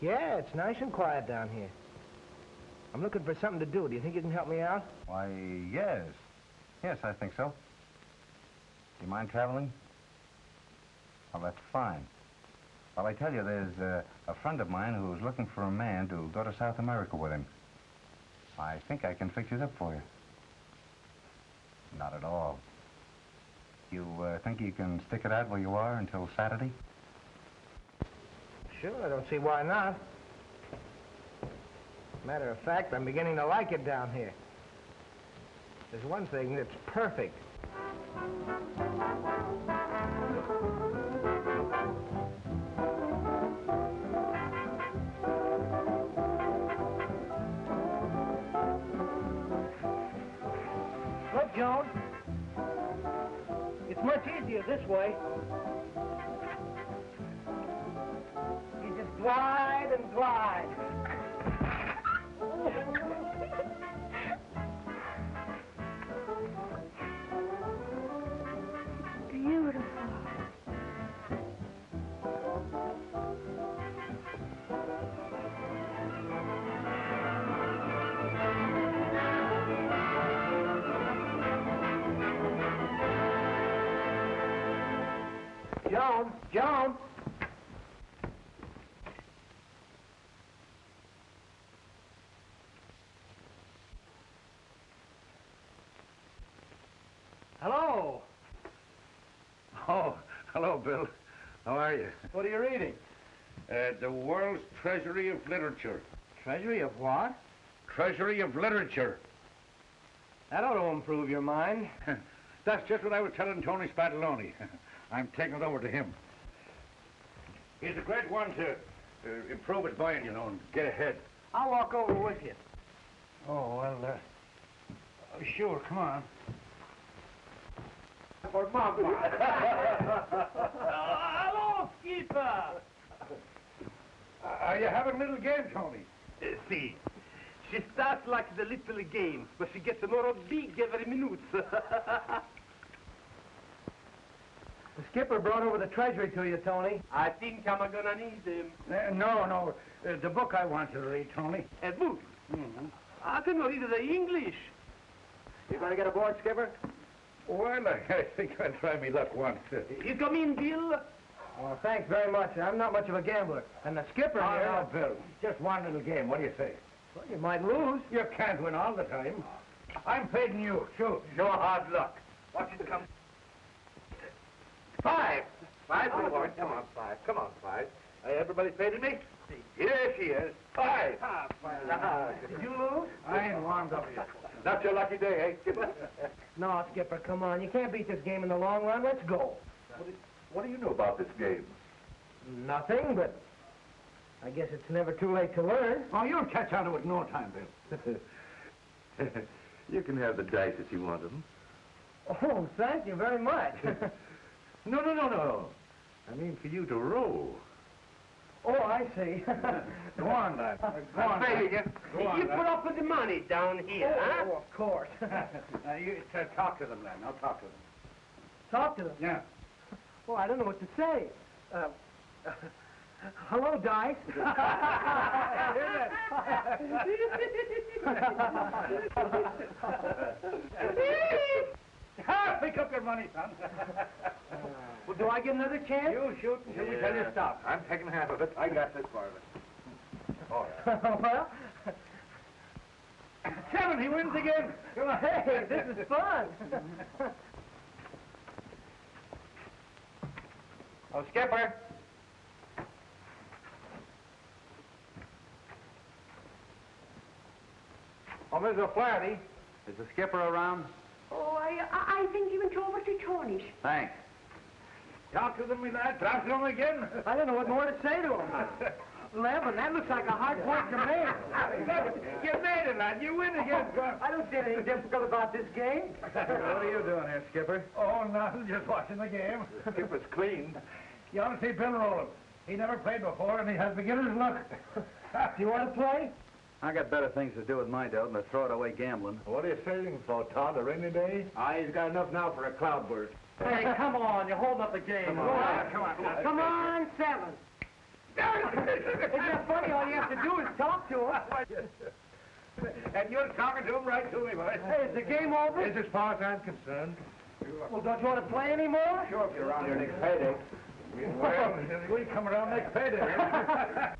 Speaker 2: Yeah, it's nice and quiet down here. I'm looking for something to do. Do you think you can help me out?
Speaker 1: Why, yes. Yes, I think so. Do you mind traveling? Well, that's fine. Well, I tell you, there's uh, a friend of mine who's looking for a man to go to South America with him. I think I can fix it up for you. Not at all. You uh, think you can stick it out where you are until Saturday?
Speaker 2: Sure, I don't see why not. Matter of fact, I'm beginning to like it down here. There's one thing that's perfect. Joan. It's much easier this way. You just glide and glide. Joan. Hello.
Speaker 7: Oh, hello, Bill. How are you?
Speaker 2: What are you reading?
Speaker 7: Uh, the World's Treasury of Literature.
Speaker 2: Treasury of what?
Speaker 7: Treasury of Literature.
Speaker 2: That ought to improve your mind. [LAUGHS]
Speaker 7: That's just what I was telling Tony Spadaloni. [LAUGHS] I'm taking it over to him. He's a great one to uh, improve his mind, you know, and get ahead.
Speaker 2: I'll walk over with you.
Speaker 7: Oh, well, uh, sure, come on.
Speaker 2: For Mama. [LAUGHS] Hello, Skipper.
Speaker 7: Are you having a little game, Tony?
Speaker 6: see, she starts like the little game, but she gets more big every minute. [LAUGHS]
Speaker 2: The skipper brought over the treasury to you, Tony.
Speaker 6: I think I'm gonna need them.
Speaker 7: Uh, no, no, uh, the book I want you to read, Tony.
Speaker 6: A book.
Speaker 7: Mm-hmm.
Speaker 6: I can read the English.
Speaker 2: You gonna get aboard, skipper?
Speaker 7: Well, I, [LAUGHS] I think I'll try me luck once.
Speaker 6: You come in, Bill.
Speaker 2: Oh, thanks very much. I'm not much of a gambler. And the skipper
Speaker 7: oh,
Speaker 2: here...
Speaker 7: no, Bill. Just one little game. What do you say?
Speaker 2: Well, you might lose.
Speaker 7: You can't win all the time. I'm fading you. Sure.
Speaker 6: No hard luck. Watch it come. Five. Five,
Speaker 7: Oh,
Speaker 6: boy. Come on, five. Come on, five. Uh, everybody faded me? Here she is. Five.
Speaker 7: Ah, five.
Speaker 2: Did you lose?
Speaker 7: I ain't warmed up yet.
Speaker 6: Not your lucky day, eh, Skipper?
Speaker 2: No, skipper, come on. You can't beat this game in the long run. Let's go.
Speaker 6: What do you know about this game?
Speaker 2: Nothing, but I guess it's never too late to learn.
Speaker 7: Oh, you'll catch on to it in no time, Bill. [LAUGHS]
Speaker 6: you can have the dice if you want them.
Speaker 2: Oh, thank you very much. [LAUGHS]
Speaker 6: No, no, no, no. I mean for you to roll.
Speaker 2: oh, I see. [LAUGHS]
Speaker 7: Go on, lad. Go on,
Speaker 6: you,
Speaker 7: Go on,
Speaker 6: you put up with the money down here, huh?
Speaker 2: oh, of course. [LAUGHS]
Speaker 7: now, you uh, talk to them, lad. I'll talk to them.
Speaker 2: Talk to them.
Speaker 7: Yeah. [LAUGHS]
Speaker 2: Well, I don't know what to say. Uh, hello, Dice.
Speaker 7: Ah, pick up your money, son.
Speaker 2: Well, do I get another chance?
Speaker 7: you shoot until we tell you to stop.
Speaker 6: I'm taking half of it.
Speaker 7: I got this part of it. All right. [LAUGHS]
Speaker 2: well,
Speaker 7: Seven, he wins again. Come on.
Speaker 2: hey, this is [LAUGHS] fun.
Speaker 6: Oh, Skipper. Oh, Mrs. O'Flaherty, is the skipper around?
Speaker 10: Oh, I, I I think he went over to Tony's.
Speaker 6: Thanks.
Speaker 7: Talk to them, me lad. Talk to them again.
Speaker 2: I don't know what more to say to them. Levin, [LAUGHS] that looks like a hard point to make. [LAUGHS]
Speaker 7: you made it, lad. You win again. [LAUGHS]
Speaker 2: I don't see anything difficult about this game.
Speaker 7: what are you doing here, Skipper? Oh, nothing. Just watching the game.
Speaker 6: Skipper's clean.
Speaker 7: You ought to see Bill Rowland. He never played before, and he has beginner's luck.
Speaker 2: Do you want to play?
Speaker 4: I got better things to do with my dough than to throw it away gambling.
Speaker 7: What are you saving for, Todd? A rainy day?
Speaker 6: Ah, he's got enough now for a cloudburst.
Speaker 2: Hey, come on. You're holding up the game.
Speaker 7: Come on, come on, come on.
Speaker 2: Come on, seven. Isn't that funny? All you have to do is talk to him. [LAUGHS]
Speaker 7: and you're talking to him right to me, boy.
Speaker 2: Hey, is the game over?
Speaker 7: As far as I'm concerned.
Speaker 2: Well, don't you want to play anymore?
Speaker 7: Sure, if you're around here next payday. Well, [LAUGHS] we come around next payday. [LAUGHS]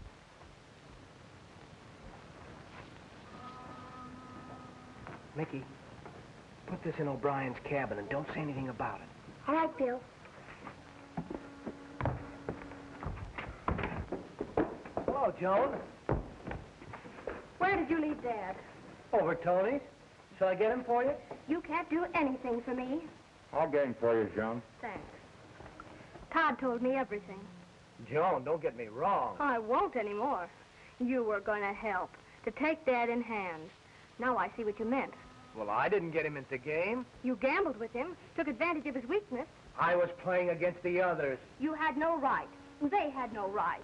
Speaker 2: Mickey, put this in O'Brien's cabin and don't say anything about it.
Speaker 8: All right, Bill.
Speaker 2: Hello, Joan.
Speaker 8: Where did you leave Dad?
Speaker 2: Over Tony's. Shall I get him for you?
Speaker 8: You can't do anything for me.
Speaker 9: I'll get him for you, Joan.
Speaker 8: Thanks. Todd told me everything.
Speaker 2: Joan, don't get me wrong.
Speaker 8: I won't anymore. You were going to help, to take Dad in hand. Now I see what you meant.
Speaker 2: Well, I didn't get him into game.
Speaker 8: You gambled with him, took advantage of his weakness.
Speaker 2: I was playing against the others.
Speaker 8: You had no right. They had no right.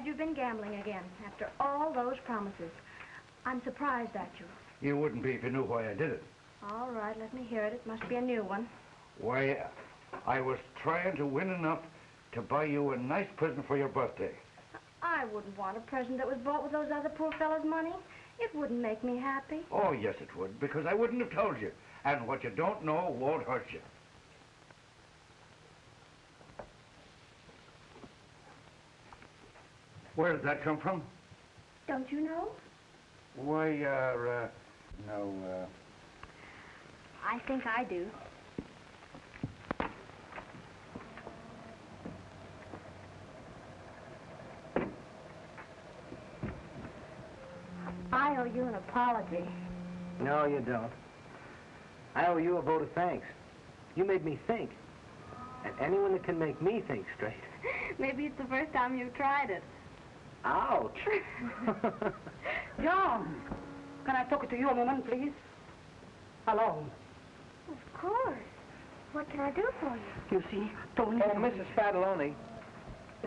Speaker 8: Dad, you've been gambling again after all those promises. I'm surprised at you.
Speaker 7: you wouldn't be if you knew why I did it.
Speaker 8: All right, let me hear it. It must be a new one.
Speaker 7: Why, I was trying to win enough to buy you a nice present for your birthday.
Speaker 8: I wouldn't want a present that was bought with those other poor fellows' money. It wouldn't make me happy.
Speaker 7: Oh, yes, it would, because I wouldn't have told you. And what you don't know won't hurt you. Where did that come from?
Speaker 8: Don't you know?
Speaker 7: Why, uh, uh, no, uh,
Speaker 8: I think I do. I owe you an apology.
Speaker 2: No, you don't. I owe you a vote of thanks. You made me think. And anyone that can make me think straight. [LAUGHS]
Speaker 8: Maybe it's the first time you've tried it.
Speaker 2: Ouch! [LAUGHS]
Speaker 10: John, can I talk to you a moment, please? Alone.
Speaker 8: Of course. What can I do for you?
Speaker 10: You see, Tony...
Speaker 2: Oh, Mrs. Fataloni.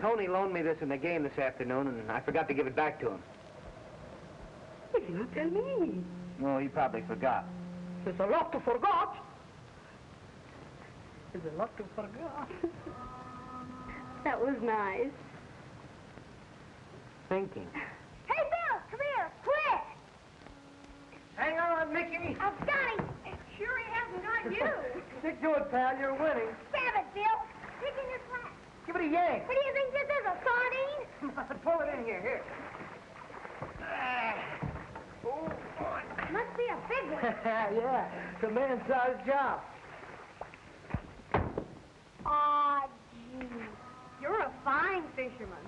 Speaker 2: Tony loaned me this in the game this afternoon, and I forgot to give it back to him.
Speaker 10: He didn't tell me.
Speaker 2: Well, he probably forgot.
Speaker 10: There's a lot to forgot. There's a lot to forgot.
Speaker 8: That was nice.
Speaker 2: Thinking.
Speaker 8: Hey, Bill, come here, quick!
Speaker 2: Hang on, Mickey.
Speaker 8: I've got him. Sure he hasn't got you.
Speaker 2: Stick to it, pal. You're winning.
Speaker 8: Stab it, Bill. Stick in your flat.
Speaker 2: Give it a yank.
Speaker 8: What do you think this is, a sardine? [LAUGHS]
Speaker 2: Pull it in here. Here. Ah.
Speaker 8: Oh, it must be a big one. [LAUGHS]
Speaker 2: yeah, it's a man-sized job.
Speaker 8: Aw, gee. You're a fine fisherman.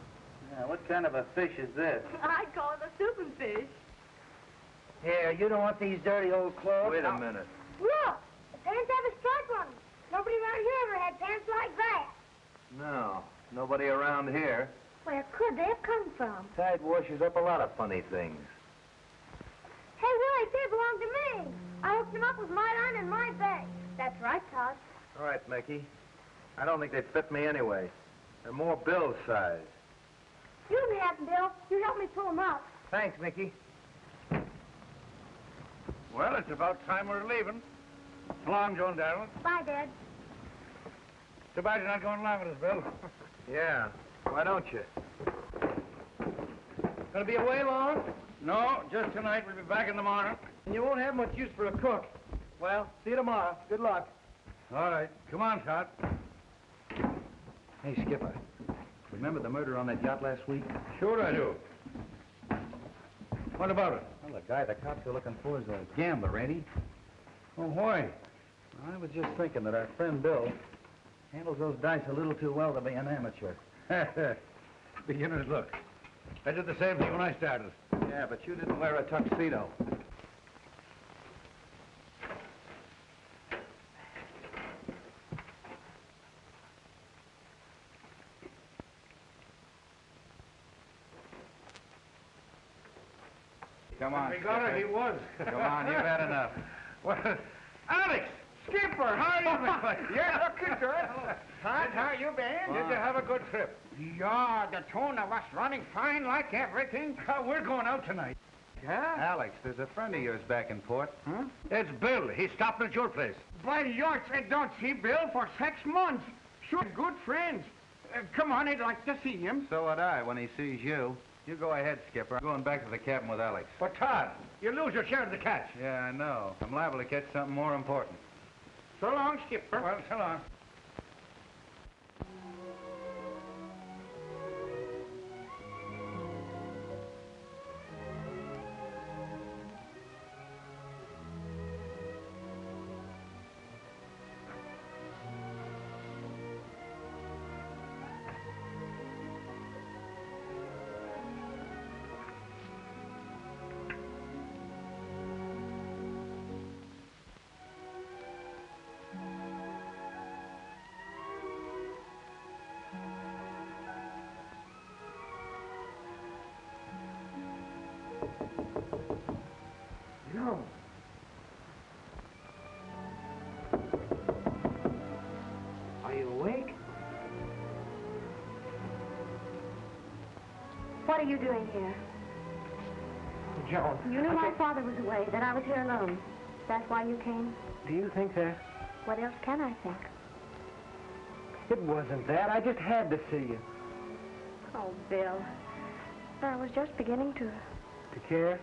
Speaker 2: Now, what kind of a fish is this?
Speaker 8: I'd call it a souping fish.
Speaker 2: Here, you don't want these dirty old clothes?
Speaker 1: Wait a minute.
Speaker 8: Look, the pants have a stripe on them. Nobody around here ever had pants like that.
Speaker 1: No, nobody around here.
Speaker 8: Where could they have come from?
Speaker 1: Tide washes up a lot of funny things.
Speaker 8: Hey, Willie, they belong to me. I hooked them up with my line and my bag. That's right, Todd.
Speaker 1: All right, Mickey. I don't think they fit me anyway. They're more Bill's size.
Speaker 8: You can have them, Bill. You help me pull them up.
Speaker 2: Thanks, Mickey.
Speaker 7: well, it's about time we're leaving. So long, John Darrell.
Speaker 8: Bye, Dad.
Speaker 7: Too bad you're not going along with us, Bill. [LAUGHS]
Speaker 1: Yeah. Why don't you?
Speaker 2: Gonna be away long?
Speaker 7: No, just tonight. We'll be back in the morning.
Speaker 2: And you won't have much use for a cook. Well, see you tomorrow. Good luck.
Speaker 7: All right. Come on, Todd.
Speaker 1: Hey, Skipper. Remember the murder on that yacht last week?
Speaker 7: Sure I do. What about it?
Speaker 1: Well, the guy the cops are looking for is a gambler, ain't he?
Speaker 7: Oh, why?
Speaker 1: I was just thinking that our friend Bill handles those dice a little too well to be an amateur. [LAUGHS]
Speaker 7: Beginner's look. I did the same thing when I started.
Speaker 1: Yeah, but you didn't wear a tuxedo. Come on,
Speaker 7: We got it. He was.
Speaker 1: Come on, you've had enough.
Speaker 7: Well, Alex! Skipper, how are you?
Speaker 12: You're looking good. Todd, how you been?
Speaker 7: Did you have a good trip?
Speaker 12: Yeah, the tuna was running fine like everything. [LAUGHS]
Speaker 7: Uh, we're going out tonight.
Speaker 12: Yeah?
Speaker 1: Alex, there's a friend of yours back in port.
Speaker 12: Huh?
Speaker 7: It's Bill. He's stopping at your place.
Speaker 12: By yours, I don't see Bill for six months. Sure, good friends. Uh, come on, I'd like to see him.
Speaker 1: So would I when he sees you. You go ahead, Skipper. I'm going back to the cabin with Alex.
Speaker 7: But, Todd, you lose your share of the catch.
Speaker 1: Yeah, I know. I'm liable to catch something more important.
Speaker 12: So long, Skipper.
Speaker 7: Well, so long.
Speaker 2: You
Speaker 8: doing here?
Speaker 2: Joan.
Speaker 8: You knew my father was away, that I was here alone. That's why you came?
Speaker 2: Do you think that?
Speaker 8: What else can I think?
Speaker 2: It wasn't that. I just had to see you.
Speaker 8: Oh, Bill. I was just beginning to.
Speaker 2: To care?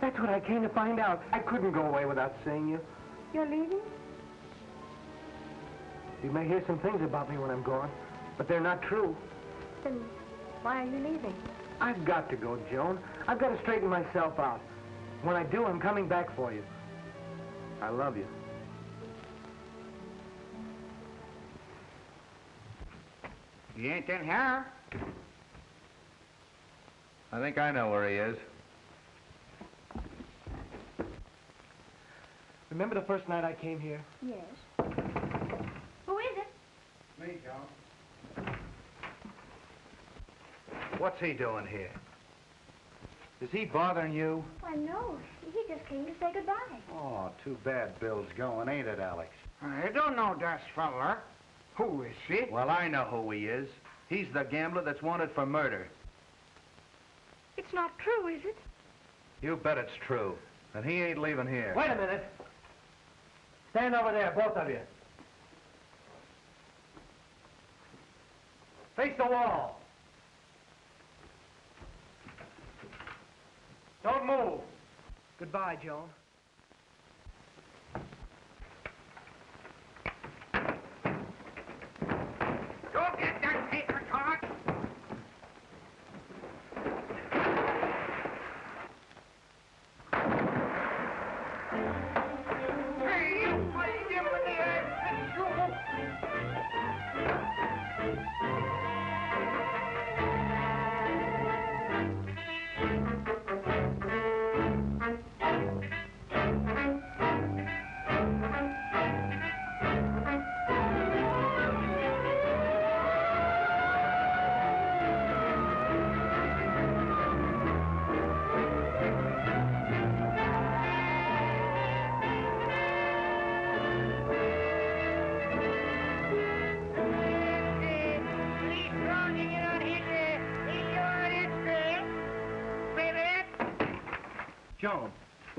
Speaker 2: That's what I came to find out. I couldn't go away without seeing you.
Speaker 8: You're leaving?
Speaker 2: You may hear some things about me when I'm gone, but they're not true.
Speaker 8: Then why are you leaving?
Speaker 2: I've got to go, Joan. I've got to straighten myself out. When I do, I'm coming back for you. I love you.
Speaker 11: He ain't in here.
Speaker 4: I think I know where he is.
Speaker 2: Remember the first night I came here?
Speaker 8: Yes. Who is it?
Speaker 4: Me, John. What's he doing here? Is he bothering you?
Speaker 8: Why, no. He just came to say goodbye.
Speaker 4: Oh, too bad Bill's going, ain't it, Alex?
Speaker 7: I don't know that feller. Who is he?
Speaker 4: Well, I know who he is. He's the gambler that's wanted for murder.
Speaker 8: It's not true, is it?
Speaker 4: You bet it's true. And he ain't leaving here.
Speaker 2: Wait a minute. Stand over there, both of you. Face the wall. Don't move. Goodbye, Joan.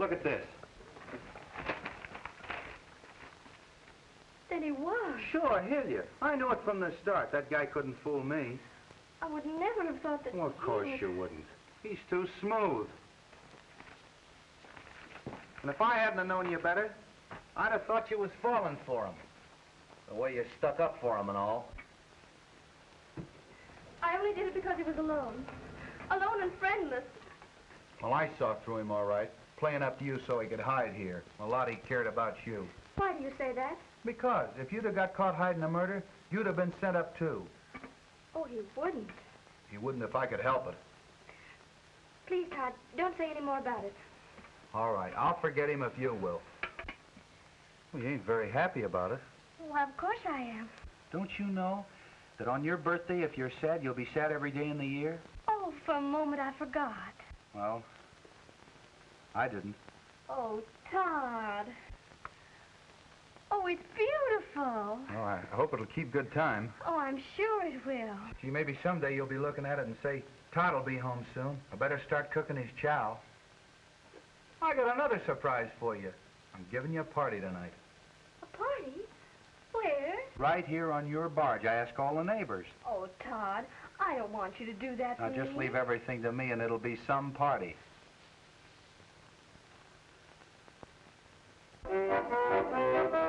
Speaker 4: Look at this.
Speaker 8: Then he was.
Speaker 4: Sure, Hillier. I knew it from the start. That guy couldn't fool me.
Speaker 8: I would never have thought that.
Speaker 4: Well, of course you wouldn't. He's too smooth. And if I hadn't have known you better, I'd have thought you was falling for him. The way you stuck up for him and all.
Speaker 8: I only did it because he was alone. Alone and friendless.
Speaker 4: Well, I saw through him all right, playing up to you so he could hide here. A lot he cared about you.
Speaker 8: Why do you say that?
Speaker 4: Because if you'd have got caught hiding a murder, you'd have been sent up too.
Speaker 8: Oh, he wouldn't.
Speaker 4: He wouldn't if I could help it.
Speaker 8: Please, Todd, don't say any more about it.
Speaker 4: All right, I'll forget him if you will. Well, you ain't very happy about it.
Speaker 8: Why, of course I am.
Speaker 4: Don't you know that on your birthday, if you're sad, you'll be sad every day in the year?
Speaker 8: Oh, for a moment I forgot.
Speaker 4: Well, I didn't.
Speaker 8: Oh, Todd. Oh, it's beautiful.
Speaker 4: Oh, I hope it'll keep good time.
Speaker 8: Oh, I'm sure it will.
Speaker 4: Gee, maybe someday you'll be looking at it and say, Todd'll be home soon. I better start cooking his chow. I got another surprise for you. I'm giving you a party tonight.
Speaker 8: A party? Where?
Speaker 4: Right here on your barge. I ask all the neighbors.
Speaker 8: Oh, Todd, I don't want you to do that
Speaker 4: Now just
Speaker 8: me.
Speaker 4: leave everything to me and it'll be some party.
Speaker 3: Música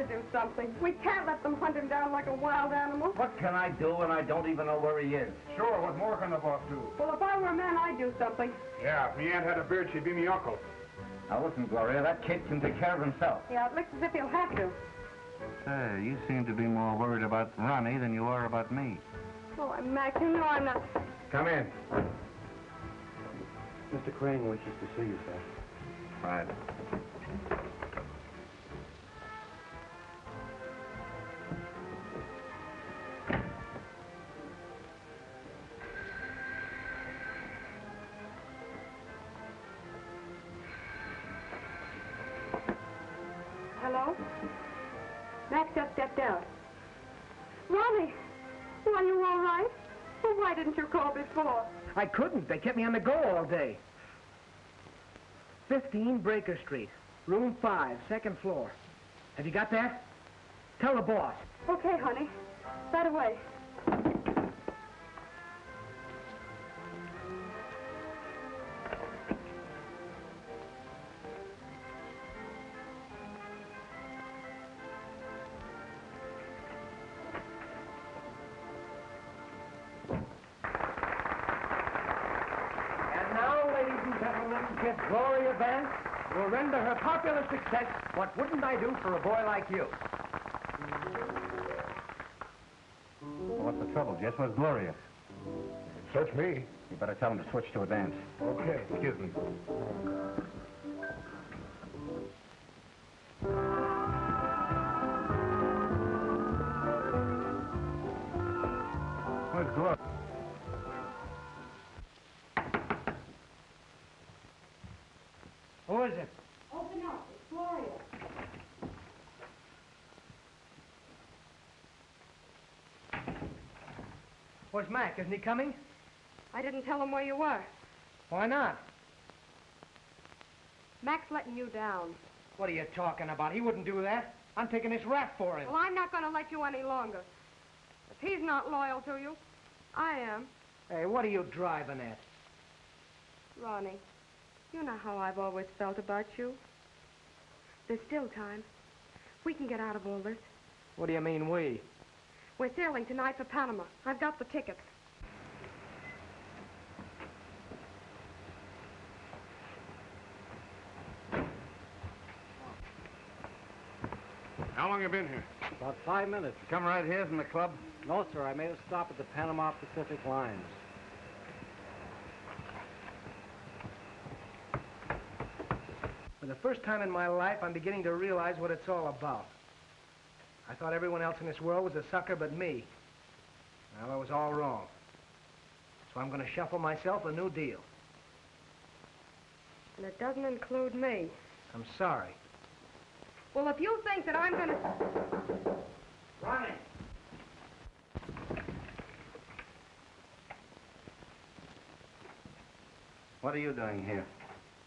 Speaker 3: to do something. We can't let them hunt him down like a wild animal.
Speaker 11: What can I do when I don't even know where he is?
Speaker 9: Sure, what more can the boss do?
Speaker 3: Well, if I were a man, I'd do something.
Speaker 9: Yeah, if me aunt had a beard, she'd be me uncle.
Speaker 11: Now listen, Gloria, that kid can take care of himself.
Speaker 3: Yeah, it looks as if he'll have to.
Speaker 1: Say, you seem to be more worried about Ronnie than you are about me.
Speaker 3: Oh, I'm Mac. You know I'm not.
Speaker 1: Come in.
Speaker 13: Mr. Crane wishes to see you, sir.
Speaker 1: Right.
Speaker 2: They kept me on the go all day. 15 Breaker Street, room 5, second floor. Have you got that? Tell the boss.
Speaker 3: Okay, honey. Right away.
Speaker 2: Popular what wouldn't I do for a boy like you?
Speaker 1: What's the trouble, Jess? Where's Gloria?
Speaker 9: Search me.
Speaker 1: You better tell him to switch to a dance.
Speaker 9: Okay, excuse me.
Speaker 2: Mac? Isn't he coming?
Speaker 3: I didn't tell him where you were.
Speaker 2: Why not?
Speaker 3: Mac's letting you down.
Speaker 2: What are you talking about? He wouldn't do that. I'm taking this rap for him.
Speaker 3: Well, I'm not going to let you any longer. If he's not loyal to you, I am.
Speaker 2: Hey, what are you driving at?
Speaker 3: Ronnie, you know how I've always felt about you. There's still time. We can get out of all this.
Speaker 2: What do you mean, we?
Speaker 3: We're sailing tonight for Panama. I've got the tickets.
Speaker 9: How long you been here?
Speaker 13: About five minutes.
Speaker 1: Come right here from the club?
Speaker 13: No, sir, I made a stop at the Panama Pacific Lines.
Speaker 2: For the first time in my life, I'm beginning to realize what it's all about. I thought everyone else in this world was a sucker but me. Well, I was all wrong. So I'm going to shuffle myself a new deal.
Speaker 3: And it doesn't include me.
Speaker 2: I'm sorry.
Speaker 3: Well, if you think that I'm going to...
Speaker 2: Ronnie!
Speaker 1: What are you doing here?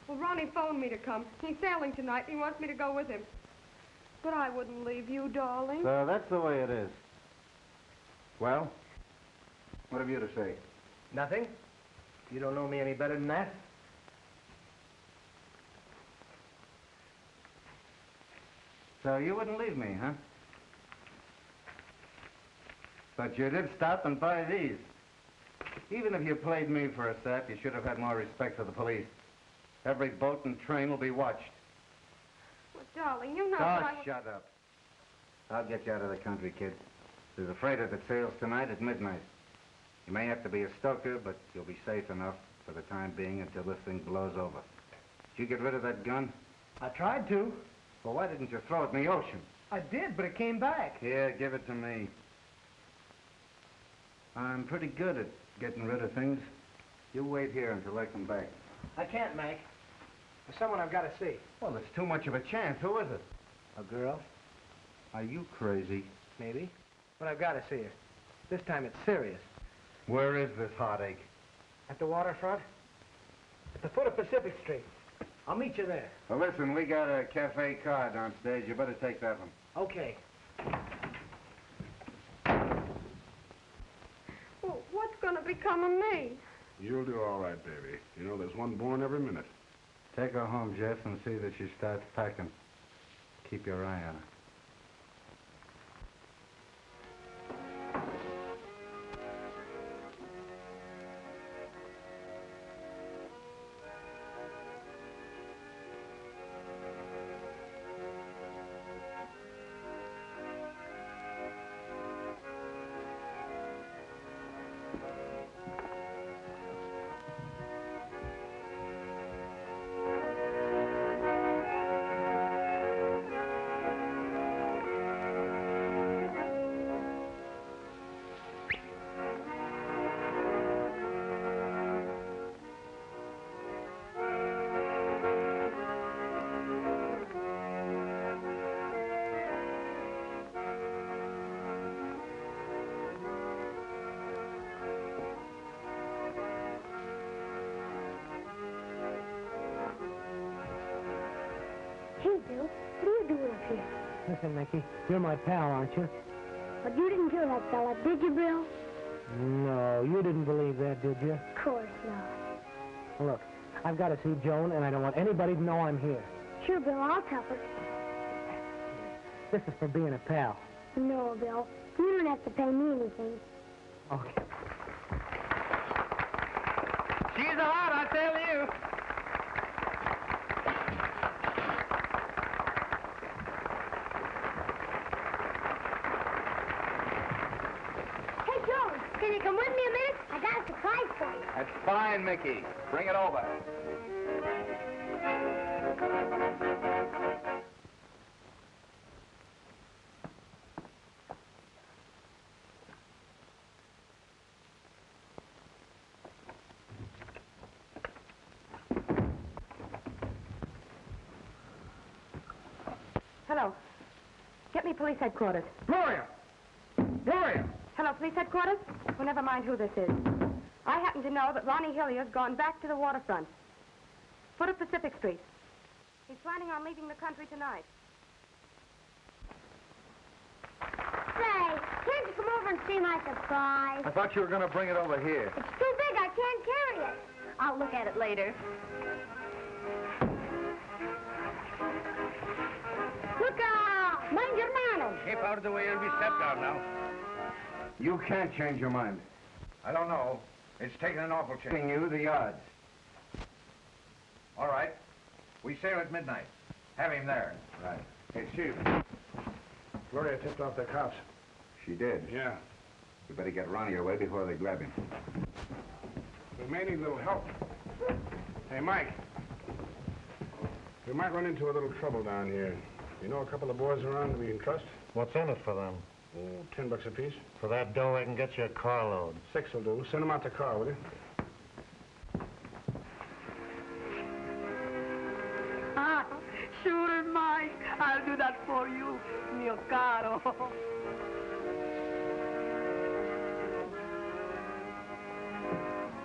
Speaker 3: Well, Ronnie phoned me to come. He's sailing tonight, he wants me to go with him. But I wouldn't leave you, darling.
Speaker 1: So that's the way it is. Well, what have you to say?
Speaker 2: Nothing? You don't know me any better than that?
Speaker 1: So you wouldn't leave me, huh? But you did stop and buy these. Even if you played me for a sap, you should have had more respect for the police. Every boat and train will be watched.
Speaker 3: Well, darling, you know
Speaker 1: oh,
Speaker 3: that I... would-
Speaker 1: shut up. I'll get you out of the country, kid. There's a freighter that sails tonight at midnight. You may have to be a stoker, but you'll be safe enough for the time being until this thing blows over. Did you get rid of that gun?
Speaker 2: I tried to.
Speaker 1: Well, why didn't you throw it in the ocean?
Speaker 2: I did, but it came back.
Speaker 1: Here, give it to me. I'm pretty good at getting rid of things. You wait here until I come back.
Speaker 2: I can't, Mac. There's someone I've got to see.
Speaker 1: Well, it's too much of a chance. Who is it?
Speaker 2: A girl,
Speaker 1: Are you crazy?
Speaker 2: maybe. But I've got to see her. This time it's serious.
Speaker 1: Where is this heartache?
Speaker 2: At the waterfront? At the foot of Pacific Street. I'll meet you there.
Speaker 1: Well, listen, we got a cafe car downstairs. You better take that one.
Speaker 2: Okay.
Speaker 3: Well, what's going to become of me?
Speaker 9: You'll do all right, baby. You know there's one born every minute.
Speaker 1: Take her home, Jess, and see that she starts packing. Keep your eye on her.
Speaker 2: You're my pal, aren't you?
Speaker 8: But you didn't kill that fella, did you, Bill?
Speaker 2: No, you didn't believe that, did you?
Speaker 8: Of course not.
Speaker 2: Look, I've got to see Joan, and I don't want anybody to know I'm here.
Speaker 8: Sure, Bill, I'll tell her.
Speaker 2: This is for being a pal.
Speaker 8: No, Bill, you don't have to pay me anything.
Speaker 2: Okay.
Speaker 11: She's hot, I tell you.
Speaker 8: Hey, Joan, can you come with me a minute? I got a surprise for you.
Speaker 11: That's fine, Mickey. Bring it over.
Speaker 3: Hello. Get me police headquarters.
Speaker 7: Gloria! Gloria!
Speaker 3: Hello, police headquarters? Well, never mind who this is. I happen to know that Ronnie Hillier's gone back to the waterfront. Foot of Pacific Street. He's planning on leaving the country tonight.
Speaker 8: Say, can't you come over and see my surprise?
Speaker 4: I thought you were going to bring it over here.
Speaker 8: It's too big. I can't carry it.
Speaker 3: I'll look at it later.
Speaker 8: Look out! Mind your manners.
Speaker 7: Keep out of the way, you'll be stepped on now.
Speaker 5: You can't change your mind.
Speaker 4: I don't know. It's taken an awful chance.
Speaker 5: Giving you the odds.
Speaker 4: All right. We sail at midnight. Have him there.
Speaker 5: Right.
Speaker 7: Hey, Chief. Gloria tipped off the cops.
Speaker 5: She did.
Speaker 7: Yeah.
Speaker 5: We better get Ronnie away before they grab him.
Speaker 7: We may need a little help. Hey, Mike. We might run into a little trouble down here. You know a couple of boys around we can trust?
Speaker 13: What's in it for them?
Speaker 7: Oh, ten bucks apiece.
Speaker 13: For that dough, I can get you a carload.
Speaker 7: Six will do. Send them out the car, will you?
Speaker 10: Ah, sure, Mike. I'll do that for you, mio caro.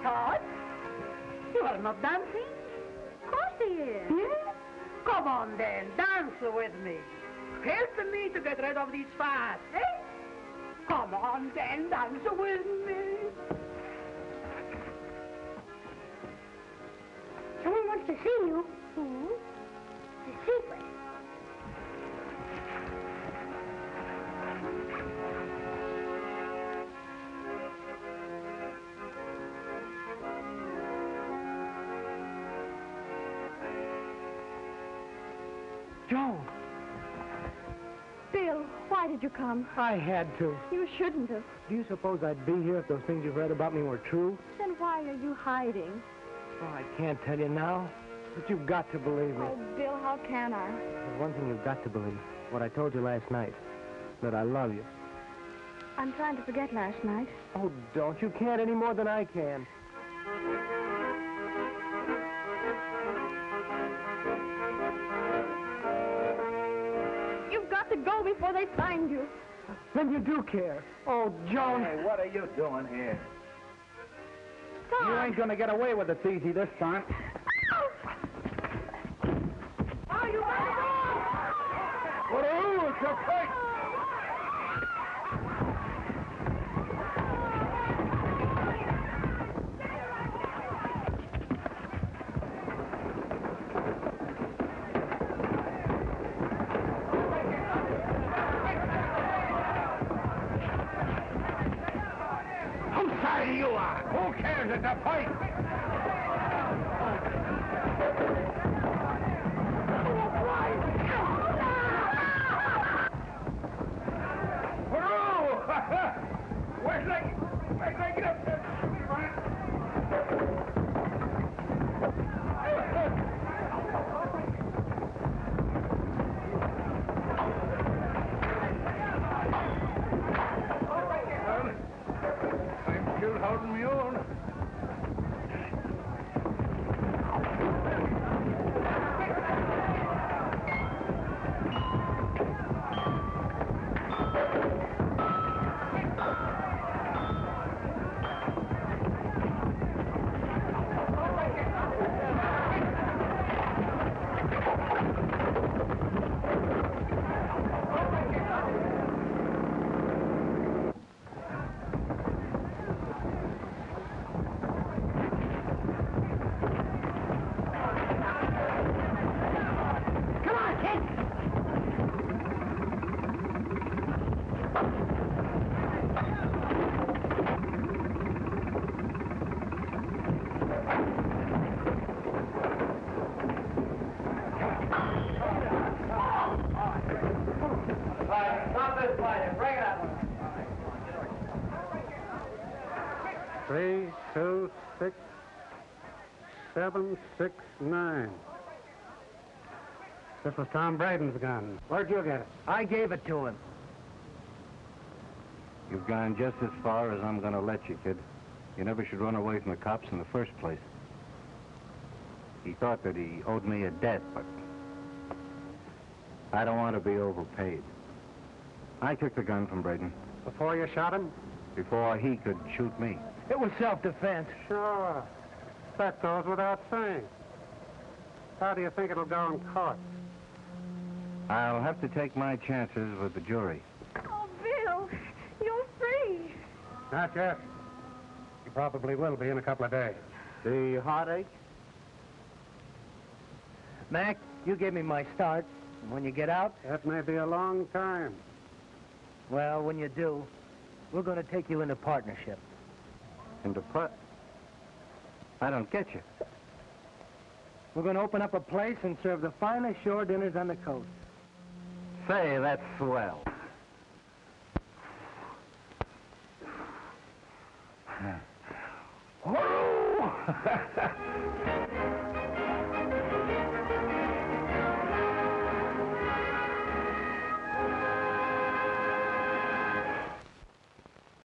Speaker 10: Todd, you are not dancing? Of course he is. Yeah? Come on, then. Dance with me. Help me to get rid of these fats, eh? Come on, then. Dance with me.
Speaker 8: Someone wants to see you. Who? It's a secret.
Speaker 3: Bill, why did you come?
Speaker 2: I had to.
Speaker 3: You shouldn't have.
Speaker 2: Do you suppose I'd be here if those things you've read about me were true?
Speaker 3: Then why are you hiding?
Speaker 2: Oh, I can't tell you now, but you've got to believe me.
Speaker 3: Oh, Bill, how can I?
Speaker 2: There's one thing you've got to believe. What I told you last night. That I love you.
Speaker 3: I'm trying to forget last night.
Speaker 2: Oh, don't. You can't any more than I can.
Speaker 3: Go before they find you.
Speaker 2: Then you do care. Oh, Joan.
Speaker 4: Hey, what are you doing here?
Speaker 2: You ain't gonna get away with it easy this time.
Speaker 10: Oh, you better go!
Speaker 7: What a rule,
Speaker 14: was Tom Braden's gun. Where'd you get it?
Speaker 2: I gave it to him.
Speaker 1: You've gone just as far as I'm going to let you, kid. You never should run away from the cops in the first place. He thought that he owed me a debt, but I don't want to be overpaid. I took the gun from Braden
Speaker 14: Before you shot him?
Speaker 1: before he could shoot me.
Speaker 2: It was self-defense.
Speaker 14: Sure. That goes without saying. How do you think it'll go in court?
Speaker 1: I'll have to take my chances with the jury.
Speaker 8: Oh, Bill, you're free.
Speaker 14: Not yet. You probably will be in a couple of days.
Speaker 1: The heartache?
Speaker 2: Mac, you gave me my start. When you get out,
Speaker 14: That may be a long time.
Speaker 2: well, when you do, we're going to take you into partnership.
Speaker 1: Into part. I don't get you.
Speaker 2: We're going to open up a place and serve the finest shore dinners on the coast.
Speaker 1: Say, that's swell. [LAUGHS]